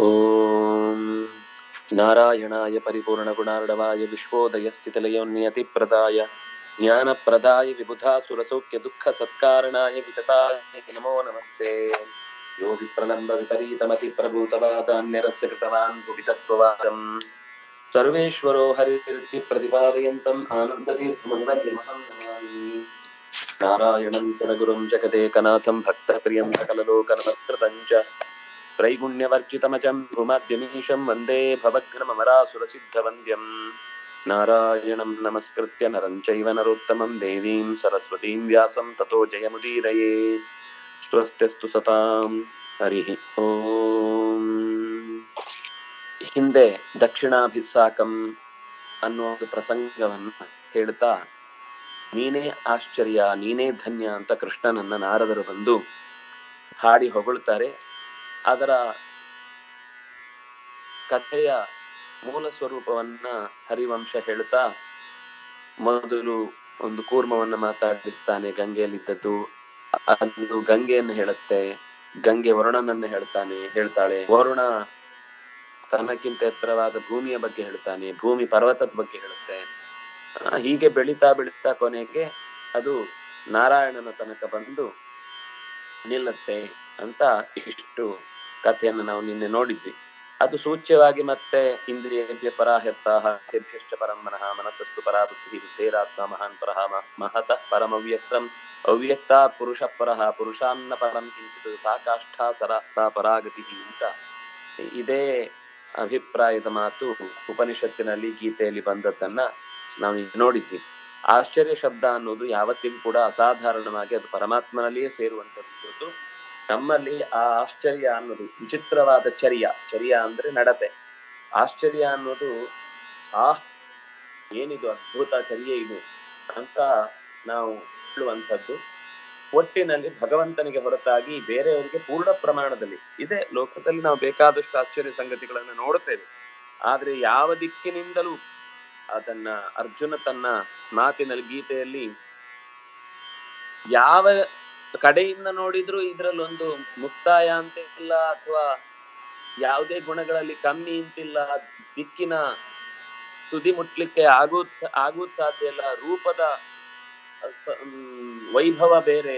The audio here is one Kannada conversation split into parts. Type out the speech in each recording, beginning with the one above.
ॐ नारायणाय परिपूर्णगुणार्णवाय विश्वोदयस्थितिलयोन्नियतिप्रदाय ज्ञानप्रदाय विबुधासुरसौख्यदुःखसत्कारणाय वितताय नमो नमस्ते। यो विप्रलम्बविपरीतमतिप्रभूतवादान्यरस्य कृतवान् भुवि तत्त्ववादम् सर्वेश्वरो हरिर्ति प्रतिपादयन्तम् आनन्दतीर्थमङ्गल्यमहं नमामि। नारायणं सदगुरुं जगदेकनाथं भक्तप्रियं सकललोकनमस्कृतं च। त्रैगुण्यवर्जितमजं भूमाद्यमीशं वन्दे भवघ्नमरासुरसिद्धवन्द्यं नारायणं नमस्कृत्य नरं चैव नरोत्तमं देवीं सरस्वतीं व्यासं ततो जयमुदीरये ಸ್ವಸ್ತ್ಯಸ್ತು ಸತಾಂ ಹರಿ ಓಂ ಹಿಂದೆ ದಕ್ಷಿಣಾಭಿಸ್ಸಾಕಂ ಅನ್ನೋ ಒಂದು ಪ್ರಸಂಗವನ್ನ ಹೇಳ್ತಾ ನೀನೇ ಆಶ್ಚರ್ಯ ನೀನೇ ಧನ್ಯ ಅಂತ ಕೃಷ್ಣನನ್ನ ನಾರದರು ಬಂದು ಹಾಡಿ ಹೊಗಳ್ತಾರೆ ಅದರ ಕಥೆಯ ಮೂಲ ಸ್ವರೂಪವನ್ನ ಹರಿವಂಶ ಹೇಳ್ತಾ ಮೊದಲು ಒಂದು ಕೂರ್ಮವನ್ನ ಮಾತಾಡಿಸ್ತಾನೆ, ಗಂಗೆಯಲ್ಲಿದ್ದದ್ದು. ಅದು ಗಂಗೆಯನ್ನು ಹೇಳುತ್ತೆ. ಗಂಗೆ ವರುಣನನ್ನು ಹೇಳ್ತಾನೆ, ಹೇಳ್ತಾಳೆ. ವರುಣ ತನ್ನಕ್ಕಿಂತ ಎತ್ತರವಾದ ಭೂಮಿಯ ಬಗ್ಗೆ ಹೇಳ್ತಾನೆ. ಭೂಮಿ ಪರ್ವತದ ಬಗ್ಗೆ ಹೇಳುತ್ತೆ. ಹೀಗೆ ಬೆಳೀತಾ ಬೆಳೀತಾ ಕೊನೆಗೆ ಅದು ನಾರಾಯಣನ ತನಕ ಬಂದು ನಿಲ್ಲುತ್ತೆ ಅಂತ ಇಷ್ಟು ಕಥೆಯನ್ನು ನಾವು ನಿನ್ನೆ ನೋಡಿದ್ವಿ. ಅದು ಸೂಚ್ಯವಾಗಿ ಮತ್ತೆ ಇಂದ್ರಿಯೇಭ್ಯ ಪರಾಹ್ಯರ್ಥಾಹ ತೇಭ್ಯಶ್ಚ ಪರಂ ಮನಃ ಮನಸ್ಸಸ್ತು ಪರಾ ಬುದ್ಧಿ ಬುದ್ಧೇರಾತ್ಮ ಮಹಾನ್ ಪರಹ ಮಹತ ಮಹತಃ ಪರಮವ್ಯಕ್ತಂ ಅವ್ಯಕ್ತ ಪುರುಷ ಪರಹ ಪುರುಷಾನ್ನ ಪರಂ ಕಿಂಚಿತ್ ಸಾಕಾಷ್ಟಾ ಸರ ಸಾ ಪರಾಗತಿ ಅಂತ. ಇದೇ ಅಭಿಪ್ರಾಯದ ಮಾತು ಉಪನಿಷತ್ತಿನಲ್ಲಿ ಗೀತೆಯಲ್ಲಿ ಬಂದದ್ದನ್ನ ನಾವು ನೋಡಿದ್ವಿ. ಆಶ್ಚರ್ಯ ಶಬ್ದ ಅನ್ನೋದು ಯಾವತ್ತಿಗೂ ಕೂಡ ಅಸಾಧಾರಣವಾಗಿ ಅದು ಪರಮಾತ್ಮನಲ್ಲಿಯೇ ಸೇರುವಂತದ್ದು ನಮ್ಮಲ್ಲಿ ಆ ಆಶ್ಚರ್ಯ ಅನ್ನೋದು ವಿಚಿತ್ರವಾದ ಚರ್ಯ. ಚರ್ಯ ಅಂದ್ರೆ ನಡತೆ. ಆಶ್ಚರ್ಯ ಅನ್ನೋದು, ಆ, ಏನಿದು ಅದ್ಭುತ ಚರ್ಯ ಇದು? ಅಂತ ನಾವು ಹೇಳುವಂಥದ್ದು ಒಟ್ಟಿನಲ್ಲಿ ಭಗವಂತನಿಗೆ ಹೊರತಾಗಿ ಬೇರೆಯವರಿಗೆ ಪೂರ್ಣ ಪ್ರಮಾಣದಲ್ಲಿ, ಇದೆ ಲೋಕದಲ್ಲಿ ನಾವು ಬೇಕಾದಷ್ಟು ಆಶ್ಚರ್ಯ ಸಂಗತಿಗಳನ್ನು ನೋಡುತ್ತೇವೆ. ಆದ್ರೆ ಯಾವ ದಿಕ್ಕಿನಿಂದಲೂ ಅದನ್ನ ಅರ್ಜುನ ತನ್ನ ಮಾತಿನಲ್ಲಿ, ಗೀತೆಯಲ್ಲಿ ಯಾವ ಕಡೆಯಿಂದ ನೋಡಿದ್ರು ಇದ್ರಲ್ಲಿ ಒಂದು ಮುಕ್ತಾಯ ಅಂತ ಇಲ್ಲ ಅಥವಾ ಯಾವುದೇ ಗುಣಗಳಲ್ಲಿ ಕಮ್ಮಿ ಅಂತಿಲ್ಲ, ದಿಕ್ಕಿನ ತುದಿ ಮುಟ್ಲಿಕ್ಕೆ ಆಗುದ್ ಆಗುದ್ ಸಾಧ್ಯ ಇಲ್ಲ, ರೂಪದ ವೈಭವ ಬೇರೆ,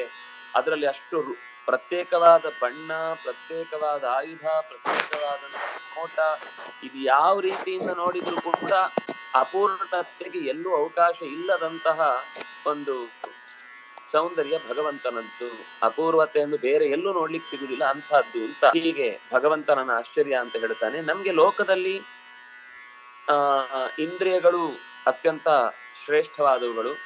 ಅದರಲ್ಲಿ ಅಷ್ಟು ಪ್ರತ್ಯೇಕವಾದ ಬಣ್ಣ, ಪ್ರತ್ಯೇಕವಾದ ಆಯುಧ ಪ್ರತ್ಯೇಕವಾದ ನೋಟ, ಇದು ಯಾವ ರೀತಿಯಿಂದ ನೋಡಿದ್ರು ಕೂಡ ಅಪೂರ್ಣತೆಗೆ ಎಲ್ಲೂ ಅವಕಾಶ ಇಲ್ಲದಂತಹ ಒಂದು ಸೌಂದರ್ಯ ಭಗವಂತನದ್ದು. ಅಪೂರ್ವತೆಯನ್ನು ಬೇರೆ ಎಲ್ಲೂ ನೋಡ್ಲಿಕ್ಕೆ ಸಿಗುದಿಲ್ಲ ಅಂತಹದ್ದು ಅಂತ. ಹೀಗೆ ಭಗವಂತನನ್ನ ಆಶ್ಚರ್ಯ ಅಂತ ಹೇಳ್ತಾನೆ. ನಮ್ಗೆ ಲೋಕದಲ್ಲಿ, ಆ, ಇಂದ್ರಿಯಗಳು ಅತ್ಯಂತ ಶ್ರೇಷ್ಠವಾದವುಗಳು.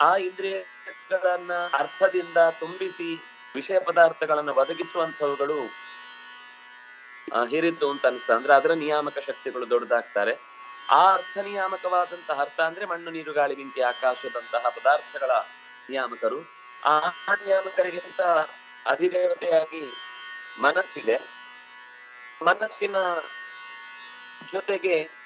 ಆ ಇಂದ್ರಿಯಗಳನ್ನ ಅರ್ಥದಿಂದ ತುಂಬಿಸಿ ವಿಷಯ ಪದಾರ್ಥಗಳನ್ನ ಒದಗಿಸುವಂತವುಗಳು ಹಿರಿದ್ದು ಅಂತ ಅನಿಸ್ತಾ ಅಂದ್ರೆ ಅದರ ನಿಯಾಮಕ ಶಕ್ತಿಗಳು ದೊಡ್ಡದಾಗ್ತಾರೆ. ಆ ಅರ್ಥ ನಿಯಾಮಕವಾದಂತಹ ಅರ್ಥ ಅಂದ್ರೆ ಮಣ್ಣು, ನೀರು, ಗಾಳಿ, ಬೆಂಕಿ, ಆಕಾಶದಂತಹ ಪದಾರ್ಥಗಳ ನಿಯಾಮಕರು. ಆ ನಿಯಾಮಕರಿಗಿಂತ ಅಧಿದೇವತೆಯಾಗಿ ಮನಸ್ಸಿದೆ. ಮನಸ್ಸಿನ ಜೊತೆಗೆ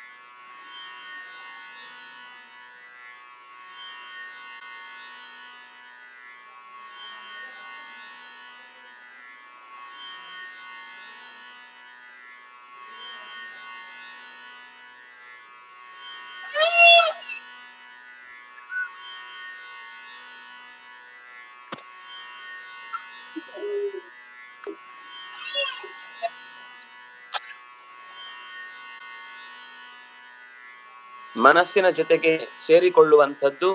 ಮನಸ್ಸಿನ ಜೊತೆಗೆ ಸೇರಿಕೊಳ್ಳುವಂಥದ್ದು,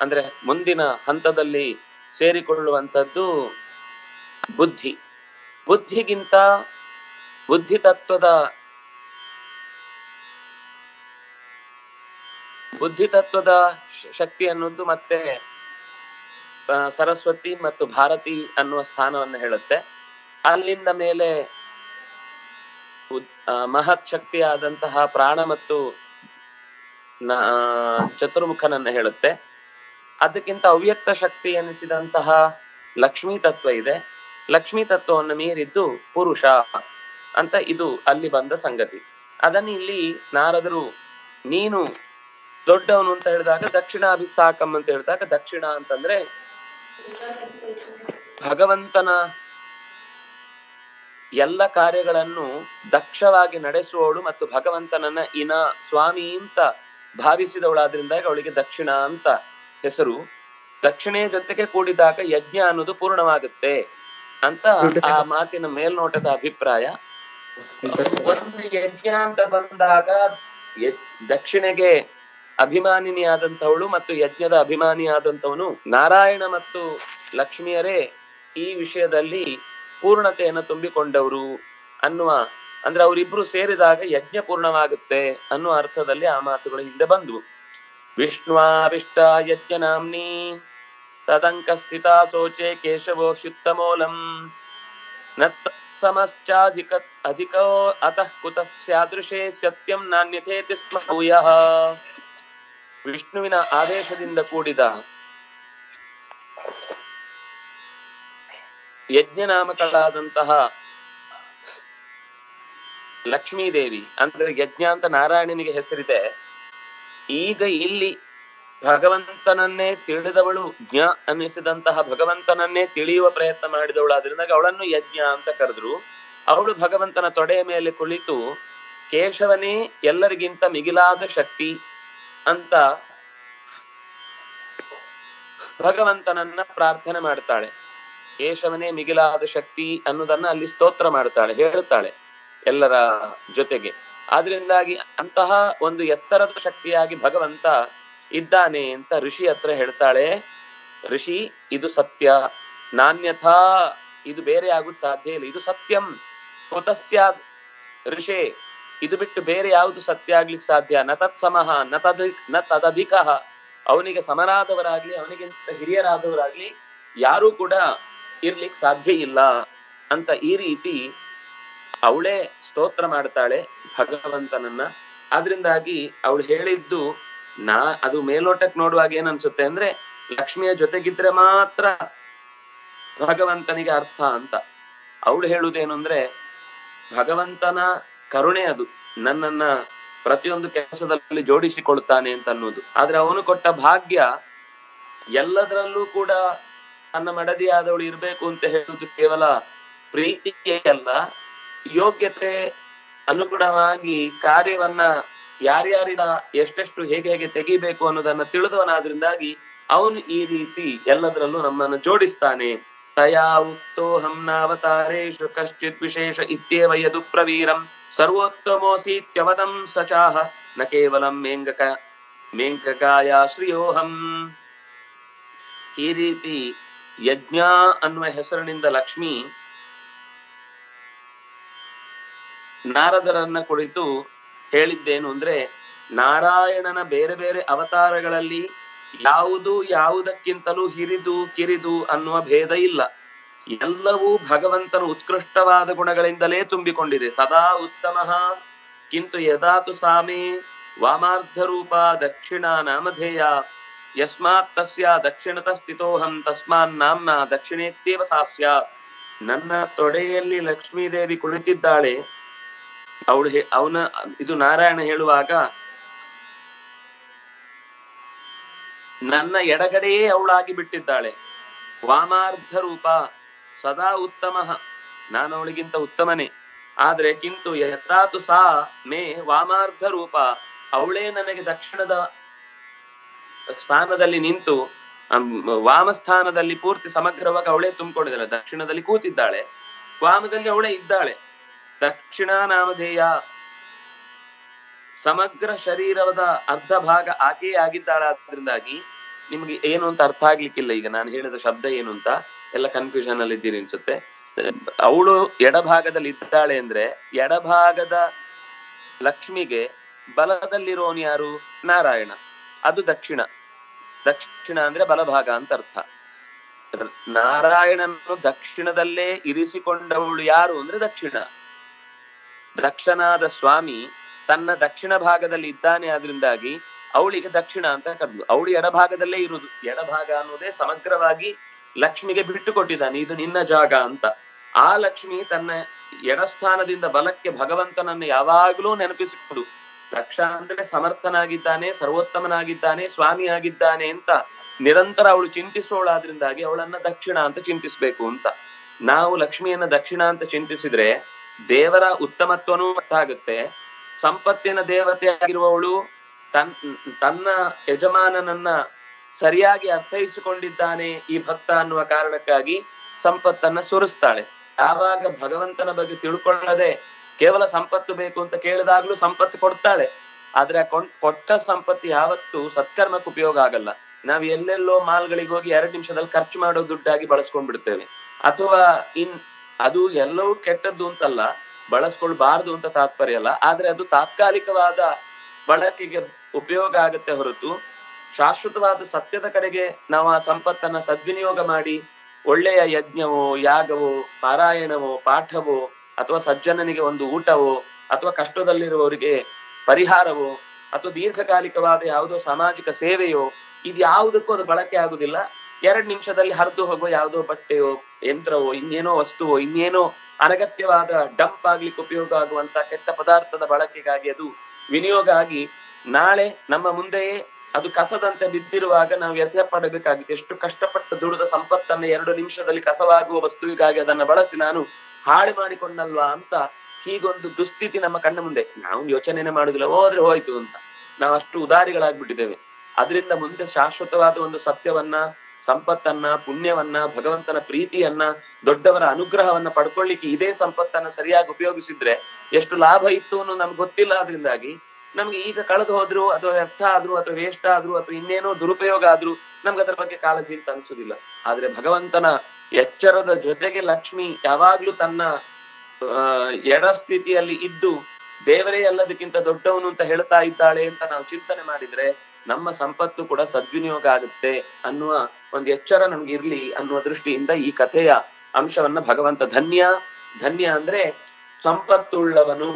ಅಂದ್ರೆ ಮುಂದಿನ ಹಂತದಲ್ಲಿ ಸೇರಿಕೊಳ್ಳುವಂಥದ್ದು ಬುದ್ಧಿ. ಬುದ್ಧಿಗಿಂತ ಬುದ್ಧಿ ತತ್ವದ ಬುದ್ಧಿ ತತ್ವದ ಶಕ್ತಿ ಅನ್ನೋದು ಮತ್ತೆ ಸರಸ್ವತಿ ಮತ್ತು ಭಾರತಿ ಅನ್ನುವ ಸ್ಥಾನವನ್ನು ಹೇಳುತ್ತೆ. ಅಲ್ಲಿಂದ ಮೇಲೆ ಮಹತ್ ಶಕ್ತಿಯಾದಂತಹ ಪ್ರಾಣ ಮತ್ತು ಚತುರ್ಮುಖನನ್ನ ಹೇಳುತ್ತೆ. ಅದಕ್ಕಿಂತ ಅವ್ಯಕ್ತ ಶಕ್ತಿ ಎನಿಸಿದಂತಹ ಲಕ್ಷ್ಮೀ ತತ್ವ ಇದೆ. ಲಕ್ಷ್ಮೀ ತತ್ವವನ್ನು ಮೀರಿದ್ದು ಪುರುಷ ಅಂತ ಇದು ಅಲ್ಲಿ ಬಂದ ಸಂಗತಿ. ಅದನ್ನ ಇಲ್ಲಿ ನಾರದರು, ನೀನು ದೊಡ್ಡವನು ಅಂತ ಹೇಳಿದಾಗ ದಕ್ಷಿಣ ಅಭಿಸಾಕಂ ಅಂತ ಹೇಳಿದಾಗ ದಕ್ಷಿಣ ಅಂತಂದ್ರೆ ಭಗವಂತನ ಎಲ್ಲ ಕಾರ್ಯಗಳನ್ನು ದಕ್ಷವಾಗಿ ನಡೆಸುವವಳು ಮತ್ತು ಭಗವಂತನನ್ನ ಇನ ಸ್ವಾಮಿ ಅಂತ ಭಾವಿಸಿದವಳಾದ್ರಿಂದಾಗಿ ಅವಳಿಗೆ ದಕ್ಷಿಣ ಅಂತ ಹೆಸರು. ದಕ್ಷಿಣೆಯ ಜೊತೆಗೆ ಕೂಡಿದಾಗ ಯಜ್ಞ ಅನ್ನೋದು ಪೂರ್ಣವಾಗುತ್ತೆ ಅಂತ ಆ ಮಾತಿನ ಮೇಲ್ನೋಟದ ಅಭಿಪ್ರಾಯ. ಒಂದು ಯಜ್ಞ ಅಂತ ಬಂದಾಗ ದಕ್ಷಿಣೆಗೆ ಅಭಿಮಾನಿನಿಯಾದಂಥವಳು ಮತ್ತು ಯಜ್ಞದ ಅಭಿಮಾನಿಯಾದಂಥವನು ನಾರಾಯಣ ಮತ್ತು ಲಕ್ಷ್ಮಿಯರೇ ಈ ವಿಷಯದಲ್ಲಿ ಪೂರ್ಣತೆಯನ್ನು ತುಂಬಿಕೊಂಡವರು ಅನ್ನುವ ಅಂದ್ರೆ ಅವರಿಬ್ರು ಸೇರಿದಾಗ ಯಜ್ಞ ಪೂರ್ಣವಾಗುತ್ತೆ ಅನ್ನೋ ಅರ್ಥದಲ್ಲಿ ಆ ಮಾತುಗಳು ಹಿಂದೆ ಬಂದವು. ವಿಷ್ಣುವಿಷ್ಟ ಯಜ್ಞ ನಾಮ್ನಿ ತದಂಕ ಸ್ಥಿತ ಶೋಚೆ ಕೇಶವೋ ಹ್ಯುತ್ತಮೋಲಂ ಸಮಶ್ಚಾಧಿಕ ಅಧಿಕೋ ಅತಃ ಕುತಃ ಸ್ಯಾದೃಶೇ ಸತ್ಯಂ ನಾಣ್ಯಥೇತಿ ಸ್ಮ ವಿಷ್ಣುವಿನ ಆದೇಶದಿಂದ ಕೂಡಿದ ಲಕ್ಷ್ಮೀದೇವಿ, ಅಂದ್ರೆ ಯಜ್ಞ ಅಂತ ನಾರಾಯಣನಿಗೆ ಹೆಸರಿದೆ. ಈಗ ಇಲ್ಲಿ ಭಗವಂತನನ್ನೇ ತಿಳಿದವಳು ಜ್ಞ ಅನ್ನಿಸಿದಂತಹ ಭಗವಂತನನ್ನೇ ತಿಳಿಯುವ ಪ್ರಯತ್ನ ಮಾಡಿದವಳು. ಆದ್ರಿಂದ ಅವಳನ್ನು ಯಜ್ಞ ಅಂತ ಕರೆದ್ರು. ಅವಳು ಭಗವಂತನ ತೊಡೆಯ ಮೇಲೆ ಕುಳಿತು, ಕೇಶವನೇ, ಎಲ್ಲರಿಗಿಂತ ಮಿಗಿಲಾದ ಶಕ್ತಿ ಅಂತ ಭಗವಂತನನ್ನ ಪ್ರಾರ್ಥನೆ ಮಾಡ್ತಾಳೆ. ಕೇಶವನೇ, ಮಿಗಿಲಾದ ಶಕ್ತಿ ಅನ್ನೋದನ್ನ ಅಲ್ಲಿ ಸ್ತೋತ್ರ ಮಾಡ್ತಾಳೆ ಹೇಳ್ತಾಳೆ ಎಲ್ಲರ ಜೊತೆಗೆ. ಆದ್ರಿಂದಾಗಿ ಅಂತಹ ಒಂದು ಎತ್ತರದ ಶಕ್ತಿಯಾಗಿ ಭಗವಂತ ಇದ್ದಾನೆ ಅಂತ ಋಷಿ ಹತ್ರ ಹೇಳ್ತಾಳೆ, ಋಷಿ, ಇದು ಸತ್ಯ. ನಾಣ್ಯಥಾ ಇದು ಬೇರೆ ಆಗುದು ಸಾಧ್ಯ ಇಲ್ಲ. ಇದು ಸತ್ಯಂ. ಕೃತಸ್ಯ ಋಷಿ, ಇದು ಬಿಟ್ಟು ಬೇರೆ ಯಾವುದು ಸತ್ಯ ಆಗ್ಲಿಕ್ಕೆ ಸಾಧ್ಯ? ನ ತತ್ ಸಮಹ, ನ ತದ್, ನ ತದಧಿಕ. ಅವನಿಗೆ ಸಮನಾದವರಾಗ್ಲಿ, ಅವನಿಗಿಂತ ಹಿರಿಯರಾದವರಾಗ್ಲಿ, ಯಾರೂ ಕೂಡ ಇರ್ಲಿಕ್ಕೆ ಸಾಧ್ಯ ಇಲ್ಲ. ಅಂತ ಈ ರೀತಿ ಅವಳೇ ಸ್ತೋತ್ರ ಮಾಡ್ತಾಳೆ ಭಗವಂತನನ್ನ. ಆದ್ರಿಂದಾಗಿ ಅವಳು ಹೇಳಿದ್ದು ನಾ, ಅದು ಮೇಲೋಟಕ್ ನೋಡುವಾಗ ಏನ್ ಅನ್ಸುತ್ತೆ ಅಂದ್ರೆ ಲಕ್ಷ್ಮಿಯ ಜೊತೆಗಿದ್ರೆ ಮಾತ್ರ ಭಗವಂತನಿಗೆ ಅರ್ಥ ಅಂತ. ಅವಳು ಹೇಳುದೇನು ಅಂದ್ರೆ, ಭಗವಂತನ ಕರುಣೆ ಅದು. ನನ್ನನ್ನ ಪ್ರತಿಯೊಂದು ಕೆಲಸದಲ್ಲಿ ಜೋಡಿಸಿಕೊಳ್ತಾನೆ ಅಂತ ಅನ್ನೋದು ಆದ್ರೆ ಅವನು ಕೊಟ್ಟ ಭಾಗ್ಯ ಎಲ್ಲದರಲ್ಲೂ ಕೂಡ ತನ್ನ ಮಡದಿಯಾದವಳು ಇರ್ಬೇಕು ಅಂತ ಹೇಳುದು ಕೇವಲ ಪ್ರೀತಿಯೇ ಅಲ್ಲ. ಯೋಗ್ಯತೆ ಅನುಗುಣವಾಗಿ ಕಾರ್ಯವನ್ನ ಯಾರ್ಯಾರಿನ ಎಷ್ಟೆಷ್ಟು ಹೇಗೆ ಹೇಗೆ ತೆಗಿಬೇಕು ಅನ್ನೋದನ್ನ ತಿಳಿದವನಾದ್ರಿಂದಾಗಿ ಅವನು ಈ ರೀತಿ ಎಲ್ಲದರಲ್ಲೂ ನಮ್ಮನ್ನು ಜೋಡಿಸ್ತಾನೆ. ತಯಾ ಉಕ್ತೋಹಂ ನಾವತಾರೇಶು ಕಶ್ಚಿತ್ ವಿಶೇಷ ಇತ್ಯೇವ ಯದು ಪ್ರವೀರಂ ಸರ್ವೋತ್ತಮೋಸೀತ್ಯವದಂ ಸಚಾಹ ನ ಕೇವಲಂ ಮೇಂಗಕ ಮೇಂಗಕಾಯ ಶ್ರೀಯೋಹಂ. ಈ ರೀತಿ ಯಜ್ಞ ಅನ್ನುವ ಹೆಸರಿನಿಂದ ಲಕ್ಷ್ಮಿ ನಾರದರನ್ನ ಕುರಿತು ಹೇಳಿದ್ದೇನು ಅಂದ್ರೆ, ನಾರಾಯಣನ ಬೇರೆ ಬೇರೆ ಅವತಾರಗಳಲ್ಲಿ ಯಾವುದು ಯಾವುದಕ್ಕಿಂತಲೂ ಹಿರಿದು ಕಿರಿದು ಅನ್ನುವ ಭೇದ ಇಲ್ಲ. ಎಲ್ಲವೂ ಭಗವಂತನ ಉತ್ಕೃಷ್ಟವಾದ ಗುಣಗಳಿಂದಲೇ ತುಂಬಿಕೊಂಡಿದೆ. ಸದಾ ಉತ್ತಮ. ಕಿಂತು ಯದಾತು ಸಾಮೆ ವಾಮಾರ್ಧ ರೂಪ ದಕ್ಷಿಣ ನಾಮಧೇಯ. ಯಸ್ಮಾತ್ ತಸ್ಯ ದಕ್ಷಿಣತ ಸ್ಥಿತೋಹಂ ತಸ್ಮಾನ್ ನಾಮ್ನ ದಕ್ಷಿಣೇತ್ಯೇವ ಸಾ ನನ್ನ ತೊಡೆಯಲ್ಲಿ ಲಕ್ಷ್ಮೀದೇವಿ ಕುಳಿತಿದ್ದಾಳೆ. ಅವಳು ಅವನ, ಇದು ನಾರಾಯಣ ಹೇಳುವಾಗ, ನನ್ನ ಎಡಗಡೆಯೇ ಅವಳಾಗಿ ಬಿಟ್ಟಿದ್ದಾಳೆ ವಾಮಾರ್ಧ ರೂಪ ಸದಾ ಉತ್ತಮ. ನಾನು ಅವಳಿಗಿಂತ ಉತ್ತಮನೇ. ಆದ್ರೆ ಕಿಂತು ಯಥಾತು ಸಾ ಮೇ ವಾಮಾರ್ಧ ರೂಪ ಅವಳೇ ನನಗೆ ದಕ್ಷಿಣದ ಸ್ಥಾನದಲ್ಲಿ ನಿಂತು ವಾಮಸ್ಥಾನದಲ್ಲಿ ಪೂರ್ತಿ ಸಮಗ್ರವಾಗಿ ಅವಳೇ ತುಂಬಿಕೊಂಡಿದ್ದಾಳೆ. ದಕ್ಷಿಣದಲ್ಲಿ ಕೂತಿದ್ದಾಳೆ. ವಾಮದಲ್ಲಿ ಅವಳೇ ಇದ್ದಾಳೆ. ದಕ್ಷಿಣ ನಾಮಧೇಯ ಸಮಗ್ರ ಶರೀರದ ಅರ್ಧ ಭಾಗ ಆಕೆಯೇ ಆಗಿದ್ದಾಳಾದ್ರಿಂದಾಗಿ ನಿಮ್ಗೆ ಏನು ಅಂತ ಅರ್ಥ ಆಗ್ಲಿಕ್ಕಿಲ್ಲ. ಈಗ ನಾನು ಹೇಳಿದ ಶಬ್ದ ಏನು ಅಂತ ಎಲ್ಲ ಕನ್ಫ್ಯೂಷನ್ ಅಲ್ಲಿ ಇದ್ದೀರಿ ಅನ್ಸುತ್ತೆ. ಅವಳು ಎಡಭಾಗದಲ್ಲಿ ಇದ್ದಾಳೆ ಅಂದ್ರೆ ಎಡಭಾಗದ ಲಕ್ಷ್ಮಿಗೆ ಬಲದಲ್ಲಿರೋನು ಯಾರು? ನಾರಾಯಣ. ಅದು ದಕ್ಷಿಣ. ದಕ್ಷಿಣ ಅಂದ್ರೆ ಬಲಭಾಗ ಅಂತ ಅರ್ಥ. ನಾರಾಯಣನನ್ನು ದಕ್ಷಿಣದಲ್ಲೇ ಇರಿಸಿಕೊಂಡವಳು ಯಾರು ಅಂದ್ರೆ ದಕ್ಷಿಣ. ದಕ್ಷನಾದ ಸ್ವಾಮಿ ತನ್ನ ದಕ್ಷಿಣ ಭಾಗದಲ್ಲಿ ಇದ್ದಾನೆ ಆದ್ರಿಂದಾಗಿ ಅವಳಿಗೆ ದಕ್ಷಿಣ ಅಂತ ಕರೆದು, ಅವಳು ಎಡಭಾಗದಲ್ಲೇ ಇರುವುದು. ಎಡಭಾಗ ಅನ್ನೋದೇ ಸಮಗ್ರವಾಗಿ ಲಕ್ಷ್ಮಿಗೆ ಬಿಟ್ಟು ಕೊಟ್ಟಿದ್ದಾನೆ ಇದು ನಿನ್ನ ಜಾಗ ಅಂತ. ಆ ಲಕ್ಷ್ಮಿ ತನ್ನ ಎಡಸ್ಥಾನದಿಂದ ಬಲಕ್ಕೆ ಭಗವಂತನನ್ನು ಯಾವಾಗಲೂ ನೆನಪಿಸಿಕೊಡು, ದಕ್ಷ ಅಂದ್ರೆ ಸಮರ್ಥನಾಗಿದ್ದಾನೆ, ಸರ್ವೋತ್ತಮನಾಗಿದ್ದಾನೆ, ಸ್ವಾಮಿ ಆಗಿದ್ದಾನೆ ಅಂತ ನಿರಂತರ ಅವಳು ಚಿಂತಿಸೋಳಾದ್ರಿಂದಾಗಿ ಅವಳನ್ನ ದಕ್ಷಿಣ ಅಂತ ಚಿಂತಿಸ್ಬೇಕು ಅಂತ. ನಾವು ಲಕ್ಷ್ಮಿಯನ್ನ ದಕ್ಷಿಣ ಅಂತ ಚಿಂತಿಸಿದ್ರೆ ದೇವರ ಉತ್ತಮತ್ವನೂ ಗೊತ್ತಾಗುತ್ತೆ. ಸಂಪತ್ತಿನ ದೇವತೆ ಆಗಿರುವವಳು ತನ್, ತನ್ನ ಯಜಮಾನನನ್ನ ಸರಿಯಾಗಿ ಅರ್ಥೈಸಿಕೊಂಡಿದ್ದಾನೆ ಈ ಭಕ್ತ ಅನ್ನುವ ಕಾರಣಕ್ಕಾಗಿ ಸಂಪತ್ತನ್ನ ಸುರಿಸ್ತಾಳೆ. ಯಾವಾಗ ಭಗವಂತನ ಬಗ್ಗೆ ತಿಳ್ಕೊಳ್ಳದೆ ಕೇವಲ ಸಂಪತ್ತು ಬೇಕು ಅಂತ ಕೇಳಿದಾಗ್ಲೂ ಸಂಪತ್ತು ಕೊಡ್ತಾಳೆ. ಆದ್ರೆ ಕೊಟ್ಟ ಸಂಪತ್ತು ಯಾವತ್ತು ಸತ್ಕರ್ಮಕ್ಕೆ ಉಪಯೋಗ ಆಗಲ್ಲ. ನಾವ್ ಎಲ್ಲೆಲ್ಲೋ ಮಾಲ್ಗಳಿಗೆ ಹೋಗಿ ಎರಡು ನಿಮಿಷದಲ್ಲಿ ಖರ್ಚು ಮಾಡೋ ದುಡ್ಡಾಗಿ ಬಳಸ್ಕೊಂಡ್ಬಿಡ್ತೇವೆ. ಅಥವಾ ಇನ್ ಅದು ಎಲ್ಲವೂ ಕೆಟ್ಟದ್ದು ಅಂತಲ್ಲ, ಬಳಸ್ಕೊಳ್ಬಾರ್ದು ಅಂತ ತಾತ್ಪರ್ಯ ಅಲ್ಲ. ಆದ್ರೆ ಅದು ತಾತ್ಕಾಲಿಕವಾದ ಬಳಕೆಗೆ ಉಪಯೋಗ ಆಗುತ್ತೆ ಹೊರತು ಶಾಶ್ವತವಾದ ಸತ್ಯದ ಕಡೆಗೆ ನಾವು ಆ ಸಂಪತ್ತನ್ನ ಸದ್ವಿನಿಯೋಗ ಮಾಡಿ ಒಳ್ಳೆಯ ಯಜ್ಞವೋ, ಯಾಗವೋ, ಪಾರಾಯಣವೋ, ಪಾಠವೋ, ಅಥವಾ ಸಜ್ಜನನಿಗೆ ಒಂದು ಊಟವೋ, ಅಥವಾ ಕಷ್ಟದಲ್ಲಿರುವವರಿಗೆ ಪರಿಹಾರವೋ, ಅಥವಾ ದೀರ್ಘಕಾಲಿಕವಾದ ಯಾವುದೋ ಸಾಮಾಜಿಕ ಸೇವೆಯೋ ಇದು ಯಾವುದಕ್ಕೂ ಅದು ಬಳಕೆ ಆಗುದಿಲ್ಲ. ಎರಡ್ ನಿಮಿಷದಲ್ಲಿ ಹರಿದು ಹೋಗೋ ಯಾವುದೋ ಬಟ್ಟೆಯೋ, ಯಂತ್ರವೋ, ಇನ್ನೇನೋ ವಸ್ತುವೋ, ಇನ್ನೇನೋ ಅನಗತ್ಯವಾದ ಡಂಪ್ ಆಗ್ಲಿಕ್ಕೆ ಉಪಯೋಗ ಆಗುವಂತ ಕೆಟ್ಟ ಪದಾರ್ಥದ ಬಳಕೆಗಾಗಿ ಅದು ವಿನಿಯೋಗ ಆಗಿ ನಾಳೆ ನಮ್ಮ ಮುಂದೆಯೇ ಅದು ಕಸದಂತೆ ಬಿದ್ದಿರುವಾಗ ನಾವು ವ್ಯಥೆ ಪಡಬೇಕಾಗಿತ್ತು. ಎಷ್ಟು ಕಷ್ಟಪಟ್ಟು ದುಡಿದ ಸಂಪತ್ತನ್ನ ಎರಡು ನಿಮಿಷದಲ್ಲಿ ಕಸವಾಗುವ ವಸ್ತುವಿಗಾಗಿ ಅದನ್ನ ಬಳಸಿ ನಾನು ಹಾಳು ಮಾಡಿಕೊಂಡಲ್ವಾ ಅಂತ ಹೀಗೊಂದು ದುಸ್ಥಿತಿ ನಮ್ಮ ಕಣ್ಣ ಮುಂದೆ. ನಾವು ಯೋಚನೆನೆ ಮಾಡುದಿಲ್ಲ, ಹೋದ್ರೆ ಹೋಯ್ತು ಅಂತ. ನಾವು ಅಷ್ಟು ಉದಾರಿಗಳಾಗ್ಬಿಟ್ಟಿದ್ದೇವೆ. ಅದರಿಂದ ಮುಂದೆ ಶಾಶ್ವತವಾದ ಒಂದು ಸತ್ಯವನ್ನ ಸಂಪತ್ತನ್ನ, ಪುಣ್ಯವನ್ನ, ಭಗವಂತನ ಪ್ರೀತಿಯನ್ನ, ದೊಡ್ಡವರ ಅನುಗ್ರಹವನ್ನ ಪಡ್ಕೊಳ್ಳಿಕ್ಕೆ ಇದೇ ಸಂಪತ್ತನ್ನ ಸರಿಯಾಗಿ ಉಪಯೋಗಿಸಿದ್ರೆ ಎಷ್ಟು ಲಾಭ ಇತ್ತು ಅನ್ನೋ ನಮ್ಗೆ ಗೊತ್ತಿಲ್ಲ ಅದರಿಂದಾಗಿ ನಮ್ಗೆ ಈಗ ಕಳೆದು ಹೋದ್ರು ಅಥವಾ ವ್ಯರ್ಥ ಆದ್ರು ಅಥವಾ ವೇಸ್ಟ್ ಆದ್ರು ಅಥವಾ ಇನ್ನೇನೋ ದುರುಪಯೋಗ ಆದ್ರು ನಮ್ಗೆ ಅದರ ಬಗ್ಗೆ ಕಾಳಜಿ ಅಂತ ಅನ್ಸುದಿಲ್ಲ. ಆದ್ರೆ ಭಗವಂತನ ಎಚ್ಚರದ ಜೊತೆಗೆ ಲಕ್ಷ್ಮಿ ಯಾವಾಗ್ಲೂ ತನ್ನ ಎಡ ಸ್ಥಿತಿಯಲ್ಲಿ ಇದ್ದು ದೇವರೇ ಎಲ್ಲದಕ್ಕಿಂತ ದೊಡ್ಡವನು ಅಂತ ಹೇಳ್ತಾ ಇದ್ದಾಳೆ ಅಂತ ನಾವು ಚಿಂತನೆ ಮಾಡಿದ್ರೆ ನಮ್ಮ ಸಂಪತ್ತು ಕೂಡ ಸದ್ವಿನಿಯೋಗ ಆಗುತ್ತೆ ಅನ್ನುವ ಒಂದು ಎಚ್ಚರ ನಮ್ಗೆ ಇರ್ಲಿ ಅನ್ನುವ ದೃಷ್ಟಿಯಿಂದ ಈ ಕಥೆಯ ಅಂಶವನ್ನ ಭಗವಂತ ಧನ್ಯ ಧನ್ಯ ಅಂದ್ರೆ ಸಂಪತ್ತುಳ್ಳವನು,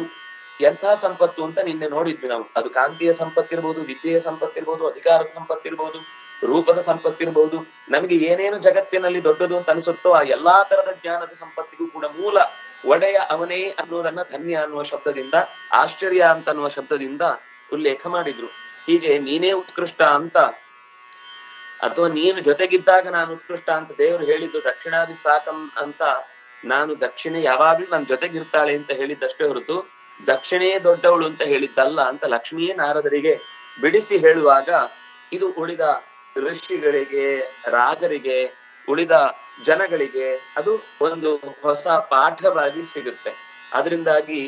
ಎಂಥ ಸಂಪತ್ತು ಅಂತ ನಿನ್ನೆ ನೋಡಿದ್ವಿ ನಾವು. ಅದು ಕಾಂತಿಯ ಸಂಪತ್ತಿರ್ಬೋದು, ವಿದ್ಯೆಯ ಸಂಪತ್ತಿರ್ಬೋದು, ಅಧಿಕಾರದ ಸಂಪತ್ತಿರ್ಬೋದು, ರೂಪದ ಸಂಪತ್ತಿರ್ಬೋದು, ನಮಗೆ ಏನೇನು ಜಗತ್ತಿನಲ್ಲಿ ದೊಡ್ಡದು ಅಂತ ಅನಿಸುತ್ತೋ ಆ ಎಲ್ಲಾ ತರದ ಜ್ಞಾನದ ಸಂಪತ್ತಿಗೂ ಕೂಡ ಮೂಲ ಒಡೆಯ ಅವನೇ ಅನ್ನೋದನ್ನ ಧನ್ಯ ಅನ್ನುವ ಶಬ್ದದಿಂದ, ಆಶ್ಚರ್ಯ ಅಂತ ಅನ್ನುವ ಶಬ್ದದಿಂದ ಉಲ್ಲೇಖ ಮಾಡಿದ್ರು. ಹೀಗೆ ನೀನೇ ಉತ್ಕೃಷ್ಟ ಅಂತ. ಅಥವಾ ನೀನು ಜೊತೆಗಿದ್ದಾಗ ನಾನು ಉತ್ಕೃಷ್ಟ ಅಂತ ದೇವರು ಹೇಳಿದ್ದು ದಕ್ಷಿಣಾದಿ ಸಾಕಂ ಅಂತ ನಾನು ದಕ್ಷಿಣೆ ಯಾವಾಗ್ಲೂ ನನ್ನ ಜೊತೆಗಿರ್ತಾಳೆ ಅಂತ ಹೇಳಿದ್ದಷ್ಟೇ ಹೊರತು ದಕ್ಷಿಣೆಯೇ ದೊಡ್ಡವಳು ಅಂತ ಹೇಳಿದ್ದಲ್ಲ ಅಂತ ಲಕ್ಷ್ಮಿಯೇ ನಾರದರಿಗೆ ಬಿಡಿಸಿ ಹೇಳುವಾಗ ಇದು ಉಳಿದ ಋಷಿಗಳಿಗೆ, ರಾಜರಿಗೆ, ಉಳಿದ ಜನಗಳಿಗೆ ಅದು ಒಂದು ಹೊಸ ಪಾಠವಾಗಿ ಸಿಗುತ್ತೆ. ಅದರಿಂದಾಗಿ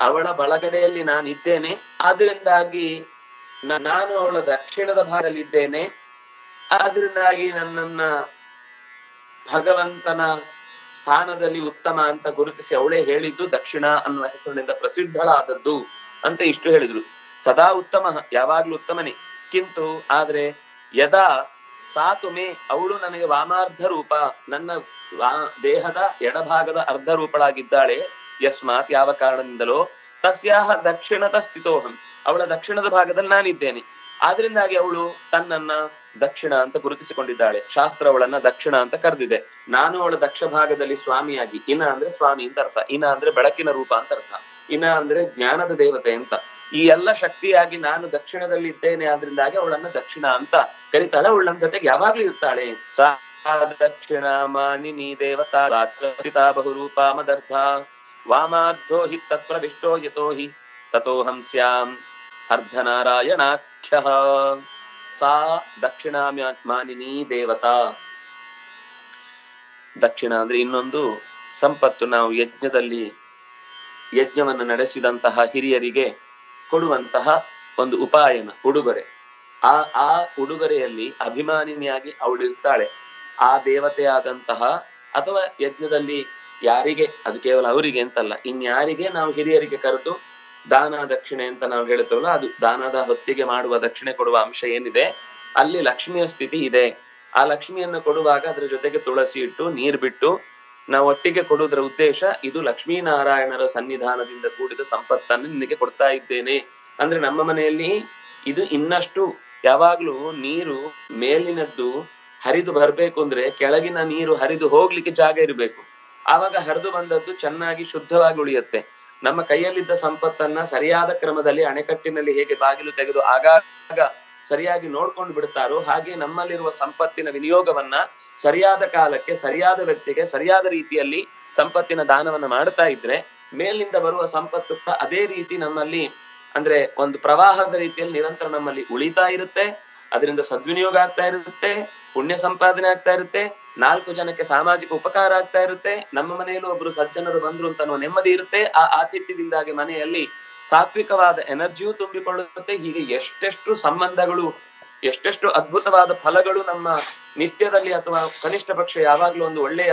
ಅವಳ ಬಳಗಡೆಯಲ್ಲಿ ನಾನು ಇದ್ದೇನೆ ಆದ್ರಿಂದಾಗಿ ನ- ನಾನು ಅವಳ ದಕ್ಷಿಣದ ಭಾಗದಲ್ಲಿ ಇದ್ದೇನೆ ಆದ್ರಿಂದಾಗಿ ನನ್ನನ್ನ ಭಗವಂತನ ಸ್ಥಾನದಲ್ಲಿ ಉತ್ತಮ ಅಂತ ಗುರುತಿಸಿ ಅವಳೇ ಹೇಳಿದ್ದು ದಕ್ಷಿಣ ಅನ್ನುವ ಹೆಸರಿನಿಂದ ಪ್ರಸಿದ್ಧಳಾದದ್ದು ಅಂತ ಇಷ್ಟು ಹೇಳಿದ್ರು. ಸದಾ ಉತ್ತಮ, ಯಾವಾಗ್ಲೂ ಉತ್ತಮನೇ. ಕಿಂತು ಆದ್ರೆ ಯದಾ ಸಾತು ಮೇ ಅವಳು ನನಗೆ ವಾಮಾರ್ಧ ರೂಪ, ನನ್ನ ದೇಹದ ಎಡಭಾಗದ ಅರ್ಧ ರೂಪಳಾಗಿದ್ದಾಳೆ, ಯಸ್ಮಾತ್ ಯಾವ ಕಾರಣದಿಂದಲೋ ತಸ್ಯಾಹ ದಕ್ಷಿಣದ ಸ್ಥಿತೋಹಂ. ಅವಳ ದಕ್ಷಿಣದ ಭಾಗದಲ್ಲಿ ನಾನಿದ್ದೇನೆ. ಆದ್ರಿಂದಾಗಿ ಅವಳು ತನ್ನನ್ನ ದಕ್ಷಿಣ ಅಂತ ಗುರುತಿಸಿಕೊಂಡಿದ್ದಾಳೆ. ಶಾಸ್ತ್ರ ಅವಳನ್ನ ದಕ್ಷಿಣ ಅಂತ ಕರೆದಿದೆ. ನಾನು ಅವಳ ದಕ್ಷ ಭಾಗದಲ್ಲಿ ಸ್ವಾಮಿಯಾಗಿ. ಇನ ಅಂದ್ರೆ ಸ್ವಾಮಿ ಅಂತ ಅರ್ಥ. ಇನ ಅಂದ್ರೆ ಬೆಳಕಿನ ರೂಪ ಅಂತ ಅರ್ಥ. ಇನ ಅಂದ್ರೆ ಜ್ಞಾನದ ದೇವತೆ ಅಂತ. ಈ ಎಲ್ಲ ಶಕ್ತಿಯಾಗಿ ನಾನು ದಕ್ಷಿಣದಲ್ಲಿ ಇದ್ದೇನೆ ಆದ್ರಿಂದಾಗಿ ಅವಳನ್ನ ದಕ್ಷಿಣ ಅಂತ ಕರಿತಾಳೆ. ಅವಳ ನನ್ನ ಜೊತೆಗೆ ಯಾವಾಗ್ಲೂ ಇರ್ತಾಳೆ. ದಕ್ಷಿಣ ಮಾನಿನಿ ದೇವತಾ ಬಹುರೂಪ ಮದರ್ಥ. ವಾಮಾರ್ಧೋ ಹಿ ತತ್ಪ್ರವಿಷ್ಟೋ ಯತೋ ಹಿ ತಥೋಹಂ ಸ್ಯಾಂ ಅರ್ಧನಾರಾಯಣಾಖ್ಯ ಸಾ ದಕ್ಷಿಣ ಮಾನಿನಿ ದೇವತಾ ದಕ್ಷಿಣ ಅಂದ್ರೆ ಇನ್ನೊಂದು ಸಂಪತ್ತು ನಾವು ಯಜ್ಞದಲ್ಲಿ ಯಜ್ಞವನ್ನು ನಡೆಸಿದಂತಹ ಹಿರಿಯರಿಗೆ ಕೊಡುವಂತಹ ಒಂದು ಉಪಾಯನ, ಉಡುಗೊರೆ. ಆ ಆ ಉಡುಗೊರೆಯಲ್ಲಿ ಅಭಿಮಾನಿನಿಯಾಗಿ ಅವಳಿರ್ತಾಳೆ. ಆ ಆ ದೇವತೆಯಾದಂತಹ ಅಥವಾ ಯಜ್ಞದಲ್ಲಿ ಯಾರಿಗೆ, ಅದು ಕೇವಲ ಅವರಿಗೆ ಅಂತಲ್ಲ, ಇನ್ಯಾರಿಗೆ ನಾವು ಹಿರಿಯರಿಗೆ ಕರೆದು ದಾನ, ದಕ್ಷಿಣೆ ಅಂತ ನಾವು ಹೇಳ್ತೇವಲ್ಲ, ಅದು ದಾನದ ಹೊತ್ತಿಗೆ ಮಾಡುವ ದಕ್ಷಿಣೆ ಕೊಡುವ ಅಂಶ ಏನಿದೆ, ಅಲ್ಲಿ ಲಕ್ಷ್ಮಿಯ ಸ್ಥಿತಿ ಇದೆ. ಆ ಲಕ್ಷ್ಮಿಯನ್ನು ಕೊಡುವಾಗ ಅದ್ರ ಜೊತೆಗೆ ತುಳಸಿ ಇಟ್ಟು, ನೀರ್ ಬಿಟ್ಟು, ನಾವು ಒಟ್ಟಿಗೆ ಕೊಡುವುದರ ಉದ್ದೇಶ ಇದು ಲಕ್ಷ್ಮೀನಾರಾಯಣರ ಸನ್ನಿಧಾನದಿಂದ ಕೂಡಿದ ಸಂಪತ್ತನ್ನು ನಿನಗೆ ಕೊಡ್ತಾ ಇದ್ದೇನೆ. ಅಂದ್ರೆ ನಮ್ಮ ಮನೆಯಲ್ಲಿ ಇದು ಇನ್ನಷ್ಟು, ಯಾವಾಗ್ಲೂ ನೀರು ಮೇಲಿನದ್ದು ಹರಿದು ಬರ್ಬೇಕು ಅಂದ್ರೆ ಕೆಳಗಿನ ನೀರು ಹರಿದು ಹೋಗ್ಲಿಕ್ಕೆ ಜಾಗ ಇರಬೇಕು. ಆವಾಗ ಹರಿದು ಬಂದದ್ದು ಚೆನ್ನಾಗಿ ಶುದ್ಧವಾಗಿ ಉಳಿಯುತ್ತೆ. ನಮ್ಮ ಕೈಯಲ್ಲಿದ್ದ ಸಂಪತ್ತನ್ನ ಸರಿಯಾದ ಕ್ರಮದಲ್ಲಿ ಅಣೆಕಟ್ಟಿನಲ್ಲಿ ಹೇಗೆ ಬಾಗಿಲು ತೆಗೆದು ಆಗಾಗ ಸರಿಯಾಗಿ ನೋಡ್ಕೊಂಡು ಬಿಡ್ತಾರೋ ಹಾಗೆ ನಮ್ಮಲ್ಲಿರುವ ಸಂಪತ್ತಿನ ವಿನಿಯೋಗವನ್ನ ಸರಿಯಾದ ಕಾಲಕ್ಕೆ, ಸರಿಯಾದ ವ್ಯಕ್ತಿಗೆ, ಸರಿಯಾದ ರೀತಿಯಲ್ಲಿ ಸಂಪತ್ತಿನ ದಾನವನ್ನ ಮಾಡ್ತಾ ಇದ್ರೆ ಮೇಲಿನಿಂದ ಬರುವ ಸಂಪತ್ತು ಅದೇ ರೀತಿ ನಮ್ಮಲ್ಲಿ ಅಂದ್ರೆ ಒಂದು ಪ್ರವಾಹದ ರೀತಿಯಲ್ಲಿ ನಿರಂತರ ನಮ್ಮಲ್ಲಿ ಉಳಿತಾ ಇರುತ್ತೆ. ಅದರಿಂದ ಸದ್ವಿನಿಯೋಗ ಆಗ್ತಾ ಇರುತ್ತೆ, ಪುಣ್ಯ ಸಂಪಾದನೆ ಆಗ್ತಾ ಇರುತ್ತೆ. ನಾಲ್ಕು ಜನಕ್ಕೆ ಸಾಮಾಜಿಕ ಉಪಕಾರ ಆಗ್ತಾ ಇರುತ್ತೆ. ನಮ್ಮ ಮನೆಯಲ್ಲೂ ಒಬ್ರು ಸಜ್ಜನರು ಬಂದ್ರು ಅಂತ ಅನ್ನೋ ನೆಮ್ಮದಿ ಇರುತ್ತೆ. ಆ ಆತಿಥ್ಯದಿಂದಾಗಿ ಮನೆಯಲ್ಲಿ ಸಾತ್ವಿಕವಾದ ಎನರ್ಜಿಯೂ ತುಂಬಿಕೊಳ್ಳುತ್ತೆ. ಹೀಗೆ ಎಷ್ಟೆಷ್ಟು ಸಂಬಂಧಗಳು, ಎಷ್ಟೆಷ್ಟು ಅದ್ಭುತವಾದ ಫಲಗಳು ನಮ್ಮ ನಿತ್ಯದಲ್ಲಿ ಅಥವಾ ಕನಿಷ್ಠ ಪಕ್ಷ ಯಾವಾಗ್ಲೂ ಒಂದು ಒಳ್ಳೆಯ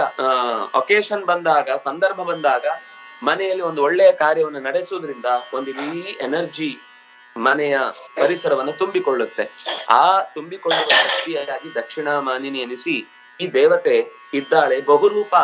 ಒಕೇಶನ್ ಬಂದಾಗ, ಸಂದರ್ಭ ಬಂದಾಗ ಮನೆಯಲ್ಲಿ ಒಂದು ಒಳ್ಳೆಯ ಕಾರ್ಯವನ್ನು ನಡೆಸುವುದರಿಂದ ಒಂದು ಇಡೀ ಎನರ್ಜಿ ಮನೆಯ ಪರಿಸರವನ್ನು ತುಂಬಿಕೊಳ್ಳುತ್ತೆ. ಆ ತುಂಬಿಕೊಳ್ಳುವ ಶಕ್ತಿಯಾಗಿ ದಕ್ಷಿಣ ಮಾನಿನಿ ಎನಿಸಿ ಈ ದೇವತೆ ಇದ್ದಾಳೆ, ಬಹುರೂಪ.